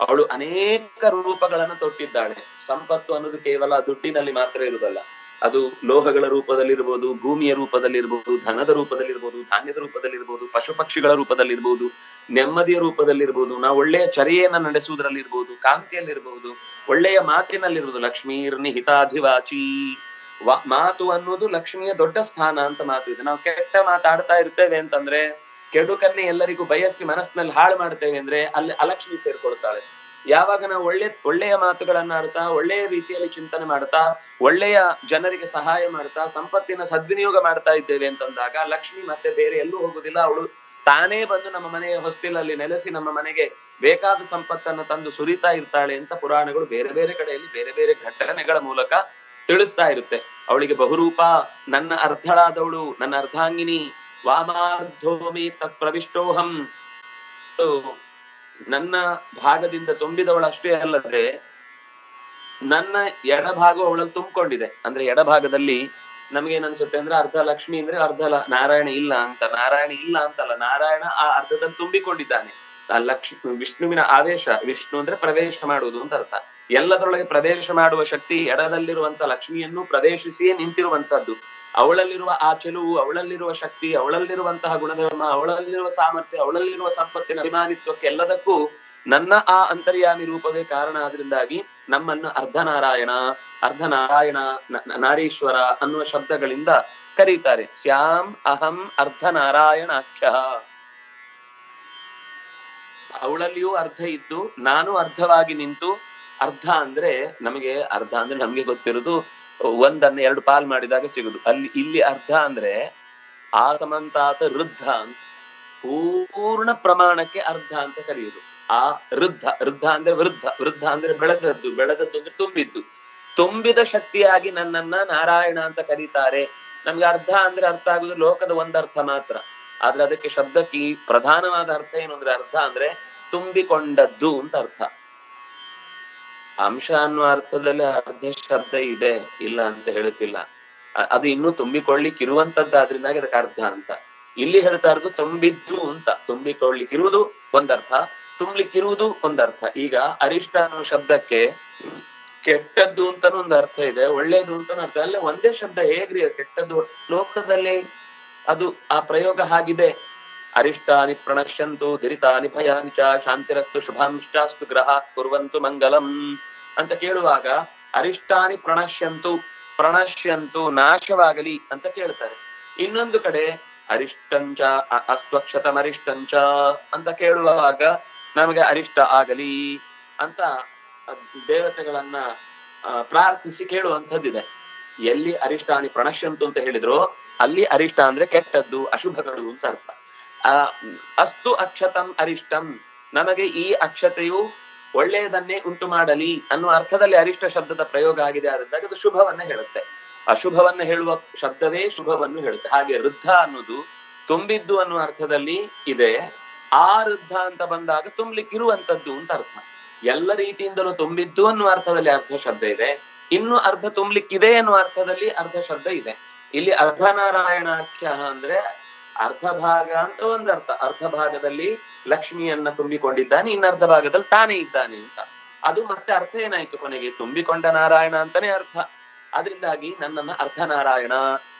ಅವಳು ಅನೇಕ ರೂಪಗಳನ್ನು ತೊಟ್ಟಿದ್ದಾಳೆ. ಸಂಪತ್ತು ಅನ್ನೋದು ಕೇವಲ ದುಡ್ಡಿನಲ್ಲಿ ಮಾತ್ರ ಇರುವುದಲ್ಲ. ಅದು ಲೋಹಗಳ ರೂಪದಲ್ಲಿರ್ಬೋದು, ಭೂಮಿಯ ರೂಪದಲ್ಲಿರ್ಬೋದು, ಧನದ ರೂಪದಲ್ಲಿರ್ಬೋದು, ಧಾನ್ಯದ ರೂಪದಲ್ಲಿರ್ಬೋದು ಪಶು ಪಕ್ಷಿಗಳ ರೂಪದಲ್ಲಿರ್ಬೋದು, ನೆಮ್ಮದಿಯ ರೂಪದಲ್ಲಿರ್ಬೋದು, ನಾವು ಒಳ್ಳೆಯ ಚರ್ಯೆಯನ್ನ ನಡೆಸುವುದರಲ್ಲಿರ್ಬೋದು ಕಾಂತಿಯಲ್ಲಿರ್ಬಹುದು ಒಳ್ಳೆಯ ಮಾತಿನಲ್ಲಿರ್ಬೋದು ಲಕ್ಷ್ಮೀರ್ ನಿಹಿತಾಧಿವಾಚಿ ಮಾತು ಅನ್ನೋದು ಲಕ್ಷ್ಮಿಯ ದೊಡ್ಡ ಸ್ಥಾನ ಅಂತ ಮಾತು ಇದೆ. ನಾವು ಕೆಟ್ಟ ಮಾತಾಡ್ತಾ ಇರ್ತೇವೆ ಅಂತಂದ್ರೆ ಕೆಡುಕನ್ನೇ ಎಲ್ಲರಿಗೂ ಬಯಸಿ ಮನಸ್ಸಿನಲ್ಲಿ ಹಾಳು ಮಾಡ್ತೇವೆ ಅಂದ್ರೆ ಅಲ್ಲಿ ಅಲಕ್ಷ್ಮಿ ಸೇರ್ಕೊಳ್ತಾಳೆ. ಯಾವಾಗ ನಾವು ಒಳ್ಳೆ, ಒಳ್ಳೆಯ ಮಾತುಗಳನ್ನ ಆಡ್ತಾ, ಒಳ್ಳೆಯ ರೀತಿಯಲ್ಲಿ ಚಿಂತನೆ ಮಾಡ್ತಾ, ಒಳ್ಳೆಯ ಜನರಿಗೆ ಸಹಾಯ ಮಾಡ್ತಾ, ಸಂಪತ್ತಿನ ಸದ್ವಿನಿಯೋಗ ಮಾಡ್ತಾ ಇದ್ದೇವೆ ಅಂತಂದಾಗ ಲಕ್ಷ್ಮಿ ಮತ್ತೆ ಬೇರೆ ಎಲ್ಲೂ ಹೋಗುದಿಲ್ಲ. ಅವಳು ತಾನೇ ಬಂದು ನಮ್ಮ ಮನೆಯ ಹೊಸ್ತಿಲಲ್ಲಿ ನೆಲೆಸಿ ನಮ್ಮ ಮನೆಗೆ ಬೇಕಾದ ಸಂಪತ್ತನ್ನು ತಂದು ಸುರಿತಾ ಇರ್ತಾಳೆ ಅಂತ ಪುರಾಣಗಳು ಬೇರೆ ಬೇರೆ ಕಡೆಯಲ್ಲಿ ಬೇರೆ ಬೇರೆ ಘಟನೆಗಳ ಮೂಲಕ ತಿಳಿಸ್ತಾ ಇರುತ್ತೆ. ಅವಳಿಗೆ ಬಹುರೂಪ, ನನ್ನ ಅರ್ಧಳಾದವಳು, ನನ್ನ ಅರ್ಧಾಂಗಿನಿ ವಾಮಾರ್ಧೋಮಿ ತತ್ ಪ್ರವಿಷ್ಟೋಹಂ. ನನ್ನ ಭಾಗದಿಂದ ತುಂಬಿದವಳು ಅಷ್ಟೇ ಅಲ್ಲದೆ, ನನ್ನ ಎಡಭಾಗ ಅವಳಲ್ಲಿ ತುಂಬಿಕೊಂಡಿದೆ. ಅಂದ್ರೆ ಎಡಭಾಗದಲ್ಲಿ ನಮ್ಗೇನ್ ಅನ್ಸುತ್ತೆ ಅಂದ್ರೆ ಅರ್ಧ ಲಕ್ಷ್ಮಿ ಅಂದ್ರೆ ಅರ್ಧ ನಾರಾಯಣ ಇಲ್ಲ ಅಂತ. ನಾರಾಯಣ ಇಲ್ಲ ಅಂತಲ್ಲ, ನಾರಾಯಣ ಆ ಅರ್ಧದಲ್ಲಿ ತುಂಬಿಕೊಂಡಿದ್ದಾನೆ. ಆ ಲಕ್ಷ್ಮಿ, ವಿಷ್ಣುವಿನ ಆವೇಶ, ವಿಷ್ಣು ಅಂದ್ರೆ ಪ್ರವೇಶ ಮಾಡುವುದು ಅಂತ ಅರ್ಥ. ಎಲ್ಲದರೊಳಗೆ ಪ್ರವೇಶ ಮಾಡುವ ಶಕ್ತಿ ಎಡದಲ್ಲಿರುವಂತ ಲಕ್ಷ್ಮಿಯನ್ನು ಪ್ರವೇಶಿಸಿಯೇ ನಿಂತಿರುವಂತದ್ದು ಅವಳಲ್ಲಿರುವ ಆ ಚೆಲುವು, ಅವಳಲ್ಲಿರುವ ಶಕ್ತಿ, ಅವಳಲ್ಲಿರುವಂತಹ ಗುಣಧರ್ಮ, ಅವಳಲ್ಲಿರುವ ಸಾಮರ್ಥ್ಯ, ಅವಳಲ್ಲಿರುವ ಸಂಪತ್ತಿನ ಅಭಿಮಾನಿತ್ವಕ್ಕೆ ಎಲ್ಲದಕ್ಕೂ ನನ್ನ ಆ ಅಂತರ್ಯಾಮಿ ರೂಪವೇ ಕಾರಣ. ಆದ್ರಿಂದಾಗಿ ನಮ್ಮನ್ನು ಅರ್ಧನಾರಾಯಣ ಅರ್ಧನಾರಾಯಣ ನಾರೀಶ್ವರ ಅನ್ನುವ ಶಬ್ದಗಳಿಂದ ಕರೀತಾರೆ. ಶ್ಯಾಮ್ ಅಹಂ ಅರ್ಧನಾರಾಯಣಾಖ್ಯ ಅವಳಲ್ಲಿಯೂ ಅರ್ಧ ಇದ್ದು, ನಾನು ಅರ್ಧವಾಗಿ ನಿಂತು, ಅರ್ಧ ಅಂದ್ರೆ ನಮಗೆ, ಅರ್ಧ ಅಂದ್ರೆ ನಮ್ಗೆ ಗೊತ್ತಿರೋದು ಒಂದನ್ನ ಎರಡು ಪಾಲ್ ಮಾಡಿದಾಗ ಸಿಗುದು. ಅಲ್ಲಿ, ಇಲ್ಲಿ ಅರ್ಧ ಅಂದ್ರೆ ಆ ಸಮಂತಾತ ವೃದ್ಧ ಅಂತ ಪೂರ್ಣ ಪ್ರಮಾಣಕ್ಕೆ ಅರ್ಧ ಅಂತ ಕರೆಯುವುದು ಆ ವೃದ್ಧ ವೃದ್ಧ ಅಂದ್ರೆ ವೃದ್ಧ ವೃದ್ಧ ಅಂದ್ರೆ ಬೆಳೆದದ್ದು ಬೆಳೆದದ್ದು ಅಂದ್ರೆ ತುಂಬಿದ್ದು. ತುಂಬಿದ ಶಕ್ತಿಯಾಗಿ ನನ್ನನ್ನ ನಾರಾಯಣ ಅಂತ ಕರೀತಾರೆ. ನಮ್ಗೆ ಅರ್ಧ ಅಂದ್ರೆ ಅರ್ಥ ಆಗುದು, ಲೋಕದ ಒಂದರ್ಥ ಮಾತ್ರ. ಆದ್ರೆ ಅದಕ್ಕೆ ಶಬ್ದಕ್ಕೆ ಪ್ರಧಾನವಾದ ಅರ್ಥ ಏನು ಅಂದ್ರೆ ಅರ್ಥ ಅಂದ್ರೆ ತುಂಬಿಕೊಂಡದ್ದು ಅಂತ ಅರ್ಥ. ಅಂಶ ಅನ್ನುವ ಅರ್ಥದಲ್ಲಿ ಅರ್ಧ ಶಬ್ದ ಇದೆ, ಇಲ್ಲ ಅಂತ ಹೇಳುತ್ತಿಲ್ಲ. ಅದು ಇನ್ನೂ ತುಂಬಿಕೊಳ್ಳಿಕ್ ಆದ್ರಿಂದ ಅದಕ್ಕೆ ಅರ್ಧ ಅಂತ. ಇಲ್ಲಿ ಹೇಳ್ತಾ ಇರೋದು ತುಂಬಿದ್ದು ಅಂತ. ತುಂಬಿಕೊಳ್ಳಿಕ್ಕಿರುವುದು ಒಂದರ್ಥ, ತುಂಬ್ಲಿಕ್ಕಿರುವುದು ಒಂದರ್ಥ. ಈಗ ಅರಿಷ್ಟ ಅನ್ನೋ ಶಬ್ದಕ್ಕೆ ಕೆಟ್ಟದ್ದು ಅಂತಾನು ಒಂದು ಅರ್ಥ ಇದೆ, ಒಳ್ಳೇದು ಅಂತಾನು ಅರ್ಥ ಅಲ್ಲೇ, ಒಂದೇ ಶಬ್ದ ಹೇಗ್ರಿ, ಕೆಟ್ಟದ್ದು? ಲೋಕದಲ್ಲಿ ಅದು ಆ ಪ್ರಯೋಗ ಆಗಿದೆ ಅರಿಷ್ಟಾನಿ ಪ್ರಣಶ್ಯಂತು ಧಿರಿತಾನಿ ಭಯಾನಿ ಚ, ಶಾಂತಿರಸ್ತು ಶುಭಾಂಶ್ಚಾಸ್ತು ಗ್ರಹ ಕುರುವಂತು ಮಂಗಲಂ ಅಂತ ಕೇಳುವಾಗ ಅರಿಷ್ಟಾನಿ ಪ್ರಣಶ್ಯಂತು ಪ್ರಣಶ್ಯಂತು ನಾಶವಾಗಲಿ ಅಂತ ಕೇಳ್ತಾರೆ. ಇನ್ನೊಂದು ಕಡೆ ಅರಿಷ್ಟಂಚ ಅ- ಅಸ್ತ್ವಕ್ಷತಮರಿಷ್ಟಂಚ ಅಂತ ಕೇಳುವಾಗ ನಮಗೆ ಅರಿಷ್ಟ ಆಗಲಿ ಅಂತ ದೇವತೆಗಳನ್ನ ಪ್ರಾರ್ಥಿಸಿ ಕೇಳುವಂಥದ್ದಿದೆ. ಎಲ್ಲಿ ಅರಿಷ್ಟಾನಿ ಪ್ರಣಶ್ಯಂತು ಅಂತ ಹೇಳಿದ್ರು ಅಲ್ಲಿ ಅರಿಷ್ಟ ಅಂದ್ರೆ ಕೆಟ್ಟದ್ದು, ಅಶುಭಗಳು ಅಂತ ಅರ್ಥ. ಅಸ್ತು ಅಕ್ಷತಂ ಅರಿಷ್ಟಂ. ನಮಗೆ ಈ ಅಕ್ಷತೆಯು ಒಳ್ಳೆಯದನ್ನೇ ಉಂಟು ಮಾಡಲಿ ಅನ್ನುವ ಅರ್ಥದಲ್ಲಿ ಅರಿಷ್ಟ ಶಬ್ದದ ಪ್ರಯೋಗ ಆಗಿದೆ ಆದಾಗ ಅದು ಶುಭವನ್ನ ಹೇಳುತ್ತೆ. ಅಶುಭವನ್ನ ಹೇಳುವ ಶಬ್ದವೇ ಶುಭವನ್ನು ಹೇಳುತ್ತೆ. ಹಾಗೆ ವೃದ್ಧ ಅನ್ನೋದು ತುಂಬಿದ್ದು ಅನ್ನುವ ಅರ್ಥದಲ್ಲಿ ಇದೆ. ಆ ವೃದ್ಧ ಅಂತ ಬಂದಾಗ ತುಂಬ್ಲಿಕ್ಕಿರುವಂತದ್ದು ಅಂತ ಅರ್ಥ. ಎಲ್ಲ ರೀತಿಯಿಂದಲೂ ತುಂಬಿದ್ದು ಅನ್ನುವ ಅರ್ಥದಲ್ಲಿ ಅರ್ಧ ಶಬ್ದ ಇದೆ. ಇನ್ನು ಅರ್ಧ ತುಂಬ್ಲಿಕ್ಕಿದೆ ಅನ್ನುವ ಅರ್ಥದಲ್ಲಿ ಅರ್ಧ ಶಬ್ದ ಇದೆ. ಇಲ್ಲಿ ಅರ್ಧನಾರಾಯಣಾಖ್ಯ ಅಂದ್ರೆ ಅರ್ಧ ಭಾಗ ಅಂತ ಒಂದು ಅರ್ಥ ಅರ್ಧ ಭಾಗದಲ್ಲಿ ಲಕ್ಷ್ಮಿಯನ್ನ ತುಂಬಿಕೊಂಡಿದ್ದಾನೆ, ಇನ್ನರ್ಧ ಭಾಗದಲ್ಲಿ ತಾನೇ ಇದ್ದಾನೆ ಅಂತ. ಅದು ಮತ್ತೆ ಅರ್ಥ ಏನಾಯ್ತು ಕೊನೆಗೆ? ತುಂಬಿಕೊಂಡ ನಾರಾಯಣ ಅಂತಾನೆ ಅರ್ಥ. ಅದರಿಂದಾಗಿ ನನ್ನನ್ನ ಅರ್ಧನಾರಾಯಣ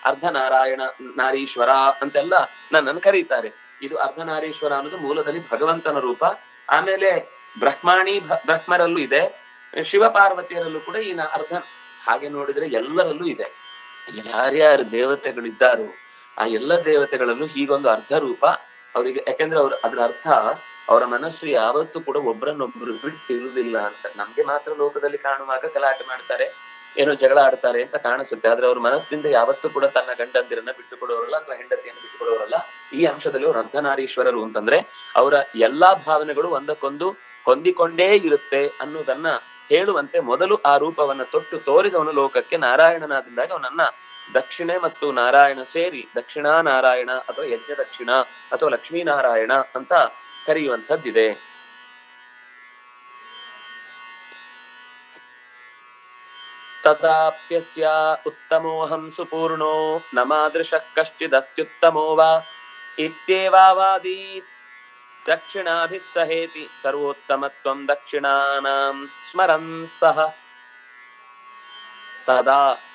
ಅರ್ಧನಾರಾಯಣ, ನಾರೀಶ್ವರ ಅಂತೆಲ್ಲ ನನ್ನನ್ನು ಕರೀತಾರೆ. ಇದು ಅರ್ಧನಾರೀಶ್ವರ ಅನ್ನೋದು ಮೂಲದಲ್ಲಿ ಭಗವಂತನ ರೂಪ. ಆಮೇಲೆ ಬ್ರಹ್ಮಾಣಿ ಬ್ರಹ್ಮರಲ್ಲೂ ಇದೆ. ಶಿವ ಪಾರ್ವತಿಯರಲ್ಲೂ ಕೂಡ ಈ ಅರ್ಧ, ಹಾಗೆ ನೋಡಿದ್ರೆ ಎಲ್ಲರಲ್ಲೂ ಇದೆ. ಯಾರ್ಯಾರು ದೇವತೆಗಳಿದ್ದಾರೋ ಆ ಎಲ್ಲ ದೇವತೆಗಳನ್ನು ಹೀಗೊಂದು ಅರ್ಧ ರೂಪ ಅವರಿಗೆ, ಯಾಕೆಂದ್ರೆ ಅವ್ರ ಅದ್ರ ಅರ್ಥ ಅವರ ಮನಸ್ಸು ಯಾವತ್ತೂ ಕೂಡ ಒಬ್ರನ್ನೊಬ್ರು ಬಿಟ್ಟಿರುವುದಿಲ್ಲ ಅಂತ. ನಮ್ಗೆ ಮಾತ್ರ ಲೋಕದಲ್ಲಿ ಕಾಣುವಾಗ ಗಲಾಟೆ ಮಾಡ್ತಾರೆ, ಏನೋ ಜಗಳ ಆಡ್ತಾರೆ ಅಂತ ಕಾಣಿಸುತ್ತೆ. ಆದ್ರೆ ಅವ್ರ ಮನಸ್ಸಿನಿಂದ ಯಾವತ್ತೂ ಕೂಡ ತನ್ನ ಗಂಡಂದಿರನ್ನ ಬಿಟ್ಟು ಕೊಡೋರಲ್ಲ ಅಥವಾ ಹೆಂಡತಿಯನ್ನು ಬಿಟ್ಟು ಕೊಡೋರಲ್ಲ ಈ ಅಂಶದಲ್ಲಿ ಅವ್ರು ಅರ್ಧನಾರೀಶ್ವರರು ಅಂತಂದ್ರೆ ಅವರ ಎಲ್ಲಾ ಭಾವನೆಗಳು ಒಂದಕ್ಕೊಂದು ಹೊಂದಿಕೊಂಡೇ ಇರುತ್ತೆ ಅನ್ನೋದನ್ನ ಹೇಳುವಂತೆ ಮೊದಲು ಆ ರೂಪವನ್ನ ತೊಟ್ಟು ತೋರಿದವನು ಲೋಕಕ್ಕೆ ನಾರಾಯಣನಾದಿಂದಾಗ ಅವನನ್ನ ದಕ್ಷಿಣೆ ಮತ್ತು ನಾರಾಯಣ ಸೇರಿ ದಕ್ಷಿಣಾ ನಾರಾಯಣ ಅಥವಾ ಯಜ್ಞ ದಕ್ಷಿಣ ಅಥವಾ ಲಕ್ಷ್ಮೀನಾರಾಯಣ ಅಂತ ಕರೆಯುವಂಥದ್ದಿದೆ. ತಥಾಪ್ಯಸ್ಯ ಉತ್ತಮೋಹಂ ಸುಪೂರ್ಣೋ ನಮಾದೃಶ ಮಾದೃಶಃ ಕಶ್ಚಿದಸ್ತ್ಯುತ್ತಮೋ ಇತ್ಯೇವಾವಾದೀತ್ ದಕ್ಷಿಣಾಭಿಃ ಸಹೇತಿ ಸರ್ವೋತ್ತಮತ್ವಂ ದಕ್ಷಿಣಾನಾಂ ಸ್ಮರನ್ ಸಹ. ತದಾ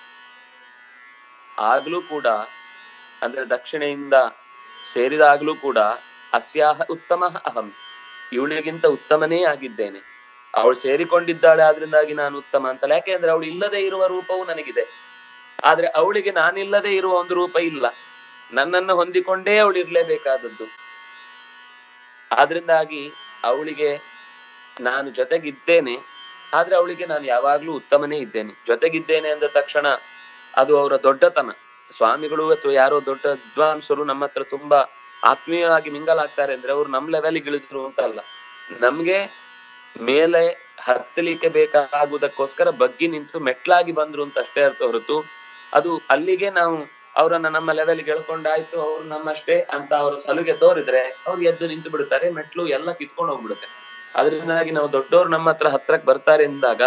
ಆಗ್ಲೂ ಕೂಡ, ಅಂದ್ರೆ ದಕ್ಷಿಣೆಯಿಂದ ಸೇರಿದಾಗ್ಲೂ ಕೂಡ ಅಸ್ಯಾಹ ಉತ್ತಮ ಅಹಂ. ಇವಳಿಗಿಂತ ಉತ್ತಮನೇ ಆಗಿದ್ದೇನೆ. ಅವಳು ಸೇರಿಕೊಂಡಿದ್ದಾಳೆ ಆದ್ರಿಂದಾಗಿ ನಾನು ಉತ್ತಮ ಅಂತಲ್ಲ. ಯಾಕೆಂದ್ರೆ ಅವಳು ಇಲ್ಲದೆ ಇರುವ ರೂಪವು ನನಗಿದೆ. ಆದ್ರೆ ಅವಳಿಗೆ ನಾನಿಲ್ಲದೆ ಇರುವ ಒಂದು ರೂಪ ಇಲ್ಲ. ನನ್ನನ್ನು ಹೊಂದಿಕೊಂಡೇ ಅವಳು ಇರ್ಲೇಬೇಕಾದದ್ದು. ಆದ್ರಿಂದಾಗಿ ಅವಳಿಗೆ ನಾನು ಜೊತೆಗಿದ್ದೇನೆ. ಆದ್ರೆ ಅವಳಿಗೆ ನಾನು ಯಾವಾಗ್ಲೂ ಉತ್ತಮನೇ ಇದ್ದೇನೆ. ಜೊತೆಗಿದ್ದೇನೆ ಅಂದ ತಕ್ಷಣ ಅದು ಅವರ ದೊಡ್ಡತನ. ಸ್ವಾಮಿಗಳು ಅಥವಾ ಯಾರೋ ದೊಡ್ಡ ವಿದ್ವಾಂಸರು ನಮ್ಮ ಹತ್ರ ತುಂಬಾ ಆತ್ಮೀಯವಾಗಿ ಮಿಂಗಲಾಗ್ತಾರೆ ಅಂದ್ರೆ ಅವ್ರು ನಮ್ ಲೆವೆಲ್ ಇಳಿದ್ರು ಅಂತ ಅಲ್ಲ. ನಮ್ಗೆ ಮೇಲೆ ಹತ್ತಲಿಕ್ಕೆ ಬೇಕಾಗುವುದಕ್ಕೋಸ್ಕರ ಬಗ್ಗಿ ನಿಂತು ಮೆಟ್ಲಾಗಿ ಬಂದ್ರು ಅಂತ ಅಷ್ಟೇ ಅರ್ಥ ಹೊರತು, ಅದು ಅಲ್ಲಿಗೆ ನಾವು ಅವರನ್ನ ನಮ್ಮ ಲೆವೆಲ್ ಎಳ್ಕೊಂಡಾಯ್ತು ಅವ್ರು ನಮ್ಮಷ್ಟೇ ಅಂತ ಅವ್ರ ಸಲುಗೆ ತೋರಿದ್ರೆ ಅವ್ರು ಎದ್ದು ನಿಂತು ಬಿಡ್ತಾರೆ, ಮೆಟ್ಲು ಎಲ್ಲ ಕಿತ್ಕೊಂಡು ಹೋಗ್ಬಿಡುತ್ತೆ. ಅದರಿಂದಾಗಿ ನಾವು ದೊಡ್ಡವ್ರು ನಮ್ಮ ಹತ್ರ ಹತ್ರಕ್ ಬರ್ತಾರೆ ಎಂದಾಗ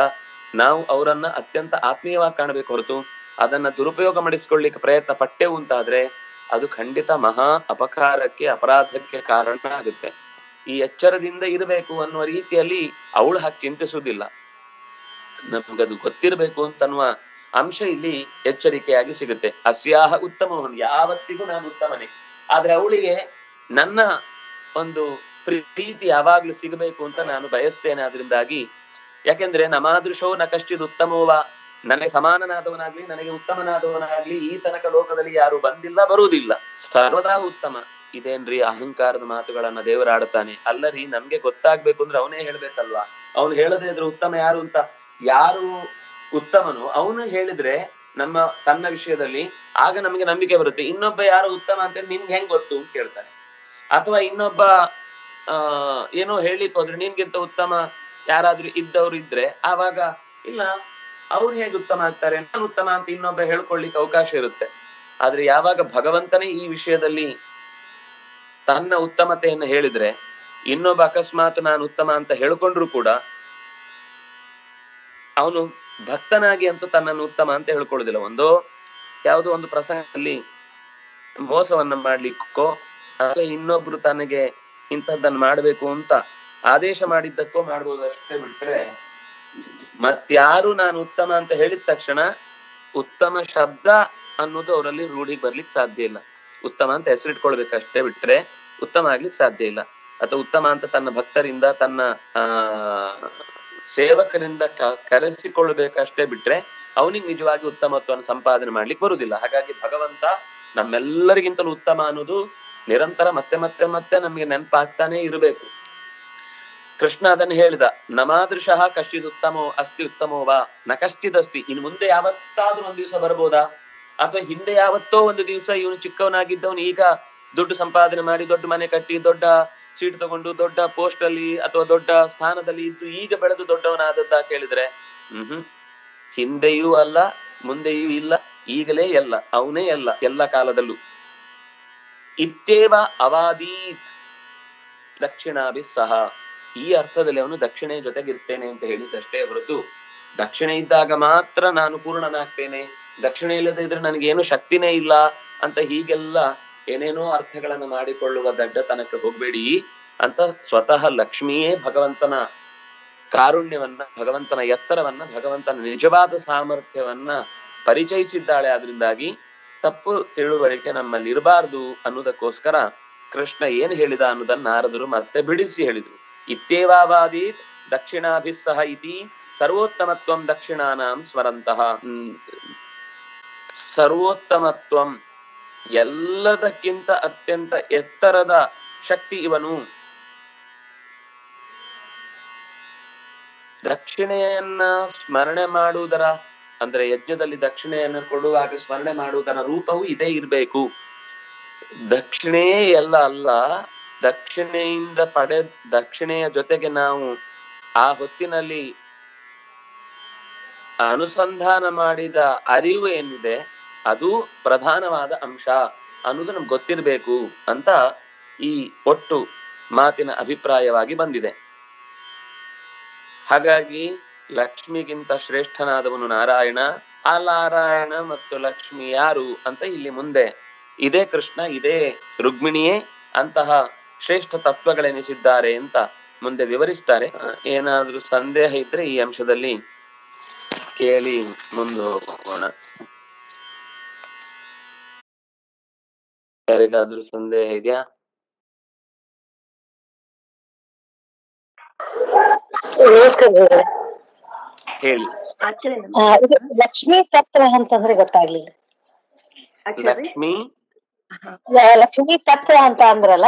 ನಾವು ಅವರನ್ನ ಅತ್ಯಂತ ಆತ್ಮೀಯವಾಗಿ ಕಾಣಬೇಕು ಹೊರತು ಅದನ್ನ ದುರುಪಯೋಗ ಮಾಡಿಸ್ಕೊಳ್ಳಿಕ್ಕೆ ಪ್ರಯತ್ನ ಪಟ್ಟೆವು ಅಂತಾದ್ರೆ ಅದು ಖಂಡಿತ ಮಹಾ ಅಪಕಾರಕ್ಕೆ, ಅಪರಾಧಕ್ಕೆ ಕಾರಣ ಆಗುತ್ತೆ. ಈ ಎಚ್ಚರದಿಂದ ಇರಬೇಕು ಅನ್ನುವ ರೀತಿಯಲ್ಲಿ ಅವಳು ಹಾಕಿ ಚಿಂತಿಸುವುದಿಲ್ಲ. ನಮ್ಗದು ಗೊತ್ತಿರಬೇಕು ಅಂತನ್ನುವ ಅಂಶ ಇಲ್ಲಿ ಎಚ್ಚರಿಕೆಯಾಗಿ ಸಿಗುತ್ತೆ. ಅಸ್ಯಾಹ ಉತ್ತಮವನ್, ಯಾವತ್ತಿಗೂ ನಾನು ಉತ್ತಮನೇ. ಆದ್ರೆ ಅವಳಿಗೆ ನನ್ನ ಒಂದು ಪ್ರೀತಿ ಯಾವಾಗ್ಲೂ ಸಿಗಬೇಕು ಅಂತ ನಾನು ಬಯಸ್ತೇನೆ ಅದರಿಂದಾಗಿ ಯಾಕೆಂದ್ರೆ ನಮಾದೃಶೋ ನ ಕಷ್ಟಿದ್ ಉತ್ತಮೋವ ನನಗೆ ಸಮಾನನಾದವನಾಗ್ಲಿ, ನನಗೆ ಉತ್ತಮನಾದವನಾಗ್ಲಿ, ಈ ತನಕ ಲೋಕದಲ್ಲಿ ಯಾರು ಬಂದಿಲ್ಲ, ಬರುವುದಿಲ್ಲ. ಸರ್ವದಾ ಉತ್ತಮ. ಇದೇನ್ರಿ ಅಹಂಕಾರದ ಮಾತುಗಳನ್ನ ದೇವರಾಡುತ್ತಾನೆ ಅಲ್ಲರಿ, ನಮ್ಗೆ ಗೊತ್ತಾಗ್ಬೇಕು ಅಂದ್ರೆ ಅವನೇ ಹೇಳ್ಬೇಕಲ್ವಾ? ಅವನು ಹೇಳದೇ ಇದ್ರೆ ಉತ್ತಮ ಯಾರು ಅಂತ? ಯಾರು ಉತ್ತಮನು? ಅವನು ಹೇಳಿದ್ರೆ ನಮ್ಮ, ತನ್ನ ವಿಷಯದಲ್ಲಿ ಆಗ ನಮಗೆ ನಂಬಿಕೆ ಬರುತ್ತೆ. ಇನ್ನೊಬ್ಬ ಯಾರು ಉತ್ತಮ ಅಂತ ನಿನ್ಗೆ ಹೆಂಗ್ ಗೊತ್ತು ಅಂತ ಕೇಳ್ತಾನೆ. ಅಥವಾ ಇನ್ನೊಬ್ಬ, ಆ, ಏನೋ ಹೇಳಿಕ್ ಹೋದ್ರೆ ನಿನ್ಗಿಂತ ಉತ್ತಮ ಯಾರಾದ್ರೂ ಇದ್ದವ್ರು ಇದ್ರೆ, ಆವಾಗ, ಇಲ್ಲ ಅವ್ರು ಹೇಗೆ ಉತ್ತಮ ಆಗ್ತಾರೆ, ನಾನು ಉತ್ತಮ ಅಂತ ಇನ್ನೊಬ್ಬ ಹೇಳ್ಕೊಳ್ಳಿಕ್ಕೆ ಅವಕಾಶ ಇರುತ್ತೆ. ಆದ್ರೆ ಯಾವಾಗ ಭಗವಂತನೇ ಈ ವಿಷಯದಲ್ಲಿ ತನ್ನ ಉತ್ತಮತೆಯನ್ನು ಹೇಳಿದ್ರೆ, ಇನ್ನೊಬ್ಬ ಅಕಸ್ಮಾತ್ ನಾನು ಉತ್ತಮ ಅಂತ ಹೇಳ್ಕೊಂಡ್ರು ಕೂಡ, ಅವನು ಭಕ್ತನಾಗಿ ಅಂತೂ ತನ್ನನ್ನು ಉತ್ತಮ ಅಂತ ಹೇಳ್ಕೊಳ್ಳೋದಿಲ್ಲ. ಒಂದು ಯಾವುದೋ ಒಂದು ಪ್ರಸಂಗದಲ್ಲಿ ಮೋಸವನ್ನ ಮಾಡ್ಲಿಕ್ಕೋ ಅಥವಾ ಇನ್ನೊಬ್ರು ತನಗೆ ಇಂಥದ್ದನ್ನ ಮಾಡ್ಬೇಕು ಅಂತ ಆದೇಶ ಮಾಡಿದ್ದಕ್ಕೋ ಮಾಡ್ಬೋದು ಅಷ್ಟೇ ಬಿಟ್ರೆ ಮತ್ಯಾರು ನಾನು ಉತ್ತಮ ಅಂತ ಹೇಳಿದ ತಕ್ಷಣ ಉತ್ತಮ ಶಬ್ದ ಅನ್ನೋದು ಅವರಲ್ಲಿ ರೂಢಿಗೆ ಬರ್ಲಿಕ್ಕೆ ಸಾಧ್ಯ ಇಲ್ಲ. ಉತ್ತಮ ಅಂತ ಹೆಸರಿಟ್ಕೊಳ್ಬೇಕಷ್ಟೇ ಬಿಟ್ರೆ ಉತ್ತಮ ಆಗ್ಲಿಕ್ಕೆ ಸಾಧ್ಯ ಇಲ್ಲ. ಅಥವಾ ಉತ್ತಮ ಅಂತ ತನ್ನ ಭಕ್ತರಿಂದ, ತನ್ನ, ಆ, ಸೇವಕರಿಂದ ಕರೆಸಿಕೊಳ್ಬೇಕಷ್ಟೇ ಬಿಟ್ರೆ ಅವನಿಗೆ ನಿಜವಾಗಿ ಉತ್ತಮತ್ವವನ್ನು ಸಂಪಾದನೆ ಮಾಡ್ಲಿಕ್ಕೆ ಬರುದಿಲ್ಲ ಹಾಗಾಗಿ ಭಗವಂತ ನಮ್ಮೆಲ್ಲರಿಗಿಂತಲೂ ಉತ್ತಮ ಅನ್ನೋದು ನಿರಂತರ ಮತ್ತೆ ಮತ್ತೆ ಮತ್ತೆ ನಮ್ಗೆ ನೆನಪಾಗ್ತಾನೆ ಇರಬೇಕು. ಕೃಷ್ಣ ಅದನ್ನು ಹೇಳಿದ, ನಮಾದೃಶಃ ಕಶ್ಚಿದ್ ಉತ್ತಮೋ ಅಸ್ತಿ ಉತ್ತಮೋ ವಾ, ನ ಕಶ್ಚಿದಸ್ತಿ ಇನ್ ಮುಂದೆ ಯಾವತ್ತಾದ್ರೂ ಒಂದ್ ದಿವಸ ಬರ್ಬೋದಾ ಅಥವಾ ಹಿಂದೆ ಯಾವತ್ತೋ ಒಂದು ದಿವಸ ಇವನು ಚಿಕ್ಕವನಾಗಿದ್ದವನು ಈಗ ದುಡ್ಡು ಸಂಪಾದನೆ ಮಾಡಿ ದೊಡ್ಡ ಮನೆ ಕಟ್ಟಿ, ದೊಡ್ಡ ಸೀಟ್ ತಗೊಂಡು, ದೊಡ್ಡ ಪೋಸ್ಟ್ ಅಲ್ಲಿ ಅಥವಾ ದೊಡ್ಡ ಸ್ಥಾನದಲ್ಲಿ ಇದ್ದು ಈಗ ಬೆಳೆದು ದೊಡ್ಡವನಾದದ್ದ ಕೇಳಿದ್ರೆ? ಹ್ಮ್ ಹ್ಮ್ ಹಿಂದೆಯೂ ಅಲ್ಲ, ಮುಂದೆಯೂ ಇಲ್ಲ, ಈಗಲೇ ಎಲ್ಲ, ಅವನೇ ಎಲ್ಲ ಎಲ್ಲ ಕಾಲದಲ್ಲೂ. ಇತ್ತೇವ ಅವಾದೀತ್ ದಕ್ಷಿಣಾಭಿ ಸಹ ಈ ಅರ್ಥದಲ್ಲಿ ಅವನು ದಕ್ಷಿಣೆ ಜೊತೆಗಿರ್ತೇನೆ ಅಂತ ಹೇಳಿದ್ದಷ್ಟೇ ಹೊರತು, ದಕ್ಷಿಣೆ ಇದ್ದಾಗ ಮಾತ್ರ ನಾನು ಪೂರ್ಣನಾಗ್ತೇನೆ. ದಕ್ಷಿಣೆ ಇಲ್ಲದೆ ಇದ್ರೆ ನನಗೇನು ಶಕ್ತಿನೇ ಇಲ್ಲ ಅಂತ ಹೀಗೆಲ್ಲ ಏನೇನೋ ಅರ್ಥಗಳನ್ನು ಮಾಡಿಕೊಳ್ಳುವ ದಡ್ಡತನಕ್ಕೆ ಹೋಗ್ಬೇಡಿ. ಅಂತ ಸ್ವತಃ ಲಕ್ಷ್ಮಿಯೇ ಭಗವಂತನ ಕಾರುಣ್ಯವನ್ನ, ಭಗವಂತನ ಎತ್ತರವನ್ನ, ಭಗವಂತನ ನಿಜವಾದ ಸಾಮರ್ಥ್ಯವನ್ನ ಪರಿಚಯಿಸಿದ್ದಾಳೆ. ಅದರಿಂದಾಗಿ ತಪ್ಪು ತಿಳುವಳಿಕೆ ನಮ್ಮಲ್ಲಿ ಇರಬಾರ್ದು ಅನ್ನೋದಕ್ಕೋಸ್ಕರ ಕೃಷ್ಣ ಏನ್ ಹೇಳಿದ ಅನ್ನೋದನ್ನ ನಾರದರು ಮತ್ತೆ ಬಿಡಿಸಿ ಹೇಳಿದ್ರು. ಇತ್ಯೇವಾವಾದೀತ್ ದಕ್ಷಿಣಾಭಿಸ್ಸಹ ಇತಿ ಸರ್ವೋತ್ತಮತ್ವಂ ದಕ್ಷಿಣಾನಾಂ ಸ್ಮರಂತಹ. ಸರ್ವೋತ್ತಮತ್ವಂ ಎಲ್ಲದಕ್ಕಿಂತ ಅತ್ಯಂತ ಎತ್ತರದ ಶಕ್ತಿ ಇವನು. ದಕ್ಷಿಣೆಯನ್ನ ಸ್ಮರಣೆ ಮಾಡುವುದರ ಅಂದ್ರೆ ಯಜ್ಞದಲ್ಲಿ ದಕ್ಷಿಣೆಯನ್ನು ಕೊಡುವಾಗ ಸ್ಮರಣೆ ಮಾಡುವುದರ ರೂಪವೂ ಇದೇ ಇರಬೇಕು. ದಕ್ಷಿಣೆಯೇ ಎಲ್ಲ ಅಲ್ಲ ದಕ್ಷಿಣೆಯಿಂದ ಪಡೆ, ದಕ್ಷಿಣೆಯ ಜೊತೆಗೆ ನಾವು ಆ ಹೊತ್ತಿನಲ್ಲಿ ಅನುಸಂಧಾನ ಮಾಡಿದ ಅರಿವು ಏನಿದೆ, ಅದು ಪ್ರಧಾನವಾದ ಅಂಶ. ಅನ್ನೋದು ನಮ್ಗೆ ಗೊತ್ತಿರಬೇಕು ಅಂತ ಈ ಒಟ್ಟು ಮಾತಿನ ಅಭಿಪ್ರಾಯವಾಗಿ ಬಂದಿದೆ. ಹಾಗಾಗಿ ಲಕ್ಷ್ಮಿಗಿಂತ ಶ್ರೇಷ್ಠನಾದವನು ನಾರಾಯಣ, ಆ ನಾರಾಯಣ ಮತ್ತು ಲಕ್ಷ್ಮಿ ಯಾರು ಅಂತ ಇಲ್ಲಿ ಮುಂದೆ, ಇದೇ ಕೃಷ್ಣ, ಇದೇ ರುಕ್ಮಿಣಿಯೇ ಅಂತಹ ಶ್ರೇಷ್ಠ ತತ್ವಗಳೆನಿಸಿದ್ದಾರೆ ಅಂತ ಮುಂದೆ ವಿವರಿಸ್ತಾರೆ. ಏನಾದರೂ ಸಂದೇಹ ಇದ್ರೆ ಈ ಅಂಶದಲ್ಲಿ ಕೇಳಿ ಮುಂದೆ ಹೋಗೋಣ. ಯಾರಿಗಾದ್ರೂ ಸಂದೇಹ ಇದೆಯಾ? ನಮಸ್ಕಾರ. ಹೇಳಿ. ಲಕ್ಷ್ಮೀ ತತ್ವ ಅಂತಂದ್ರೆ ಗೊತ್ತಾಗ್ಲಿಲ್ಲ. ಲಕ್ಷ್ಮೀ? ಲಕ್ಷ್ಮೀ ತತ್ವ ಅಂತ ಅಂದ್ರಲ್ಲ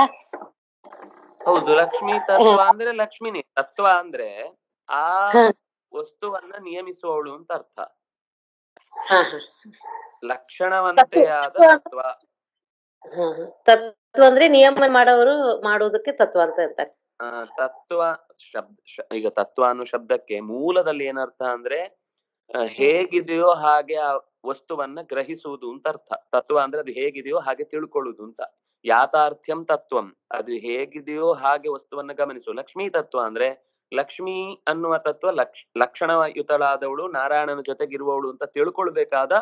ಹೌದು ಲಕ್ಷ್ಮಿ ತತ್ವ ಅಂದ್ರೆ ಲಕ್ಷ್ಮಿನಿ. ತತ್ವ ಅಂದ್ರೆ ಆ ವಸ್ತುವನ್ನ ನಿಯಮಿಸುವವಳು ಅಂತ ಅರ್ಥ. ಲಕ್ಷಣವಂತೆಯಾದ ತತ್ವ- ತತ್ವ. ಅಂದ್ರೆ ನಿಯಮ ಮಾಡೋರು ಮಾಡೋದಕ್ಕೆ ತತ್ವ ಅಂತ ಇರ್ತಾರೆ ತತ್ವ ಶಬ್ದ ಈಗ ತತ್ವ ಅನ್ನೋ ಶಬ್ದಕ್ಕೆ ಮೂಲದಲ್ಲಿ ಏನರ್ಥ ಅಂದ್ರೆ ಹೇಗಿದೆಯೋ ಹಾಗೆ ಆ ವಸ್ತುವನ್ನ ಗ್ರಹಿಸುವುದು ಅಂತ ಅರ್ಥ. ತತ್ವ ಅಂದ್ರೆ ಅದು ಹೇಗಿದೆಯೋ ಹಾಗೆ ತಿಳ್ಕೊಳ್ಳುದು ಅಂತ. ಯಾತಾರ್ಥ್ಯಂ ತತ್ವಂ. ಅದು ಹೇಗಿದೆಯೋ ಹಾಗೆ ವಸ್ತುವನ್ನ ಗಮನಿಸು. ಲಕ್ಷ್ಮೀ ತತ್ವ ಅಂದ್ರೆ ಲಕ್ಷ್ಮಿ ಅನ್ನುವ ತತ್ವ ಲಕ್ಷ ಲಕ್ಷಣಯುತಳಾದವಳು ನಾರಾಯಣನ ಜೊತೆಗಿರುವವಳು ಅಂತ ತಿಳ್ಕೊಳ್ಬೇಕಾದ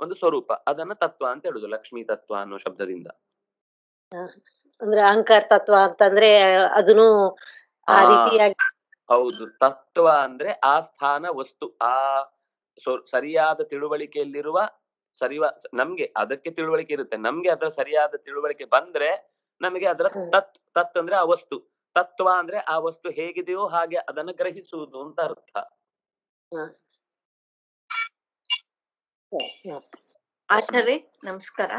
ಒಂದು ಸ್ವರೂಪ. ಅದನ್ನ ತತ್ವ ಅಂತ ಹೇಳುದು ಲಕ್ಷ್ಮೀ ತತ್ವ ಅನ್ನೋ ಶಬ್ದದಿಂದ. ಅಂದ್ರೆ ಅಹಂಕಾರ ತತ್ವ ಅಂತಂದ್ರೆ ಅದನ್ನು ಹೌದು. ತತ್ವ ಅಂದ್ರೆ ಆ ಸ್ಥಾನ ವಸ್ತು. ಆ ಸರಿಯಾದ ತಿಳುವಳಿಕೆಯಲ್ಲಿರುವ ಸರಿವ ನಮ್ಗೆ ಅದಕ್ಕೆ ತಿಳುವಳಿಕೆ ಇರುತ್ತೆ. ನಮ್ಗೆ ಅದರ ಸರಿಯಾದ ತಿಳುವಳಿಕೆ ಬಂದ್ರೆ ನಮಗೆ ಅದರ. ತತ್ ತತ್ ಅಂದ್ರೆ ಆ ವಸ್ತು. ತತ್ವ ಅಂದ್ರೆ ಆ ವಸ್ತು ಹೇಗಿದೆಯೋ ಹಾಗೆ ಅದನ್ನ ಗ್ರಹಿಸುವುದು ಅಂತ ಅರ್ಥ. ಹ. ಆಚಾರ್ಯ ನಮಸ್ಕಾರ.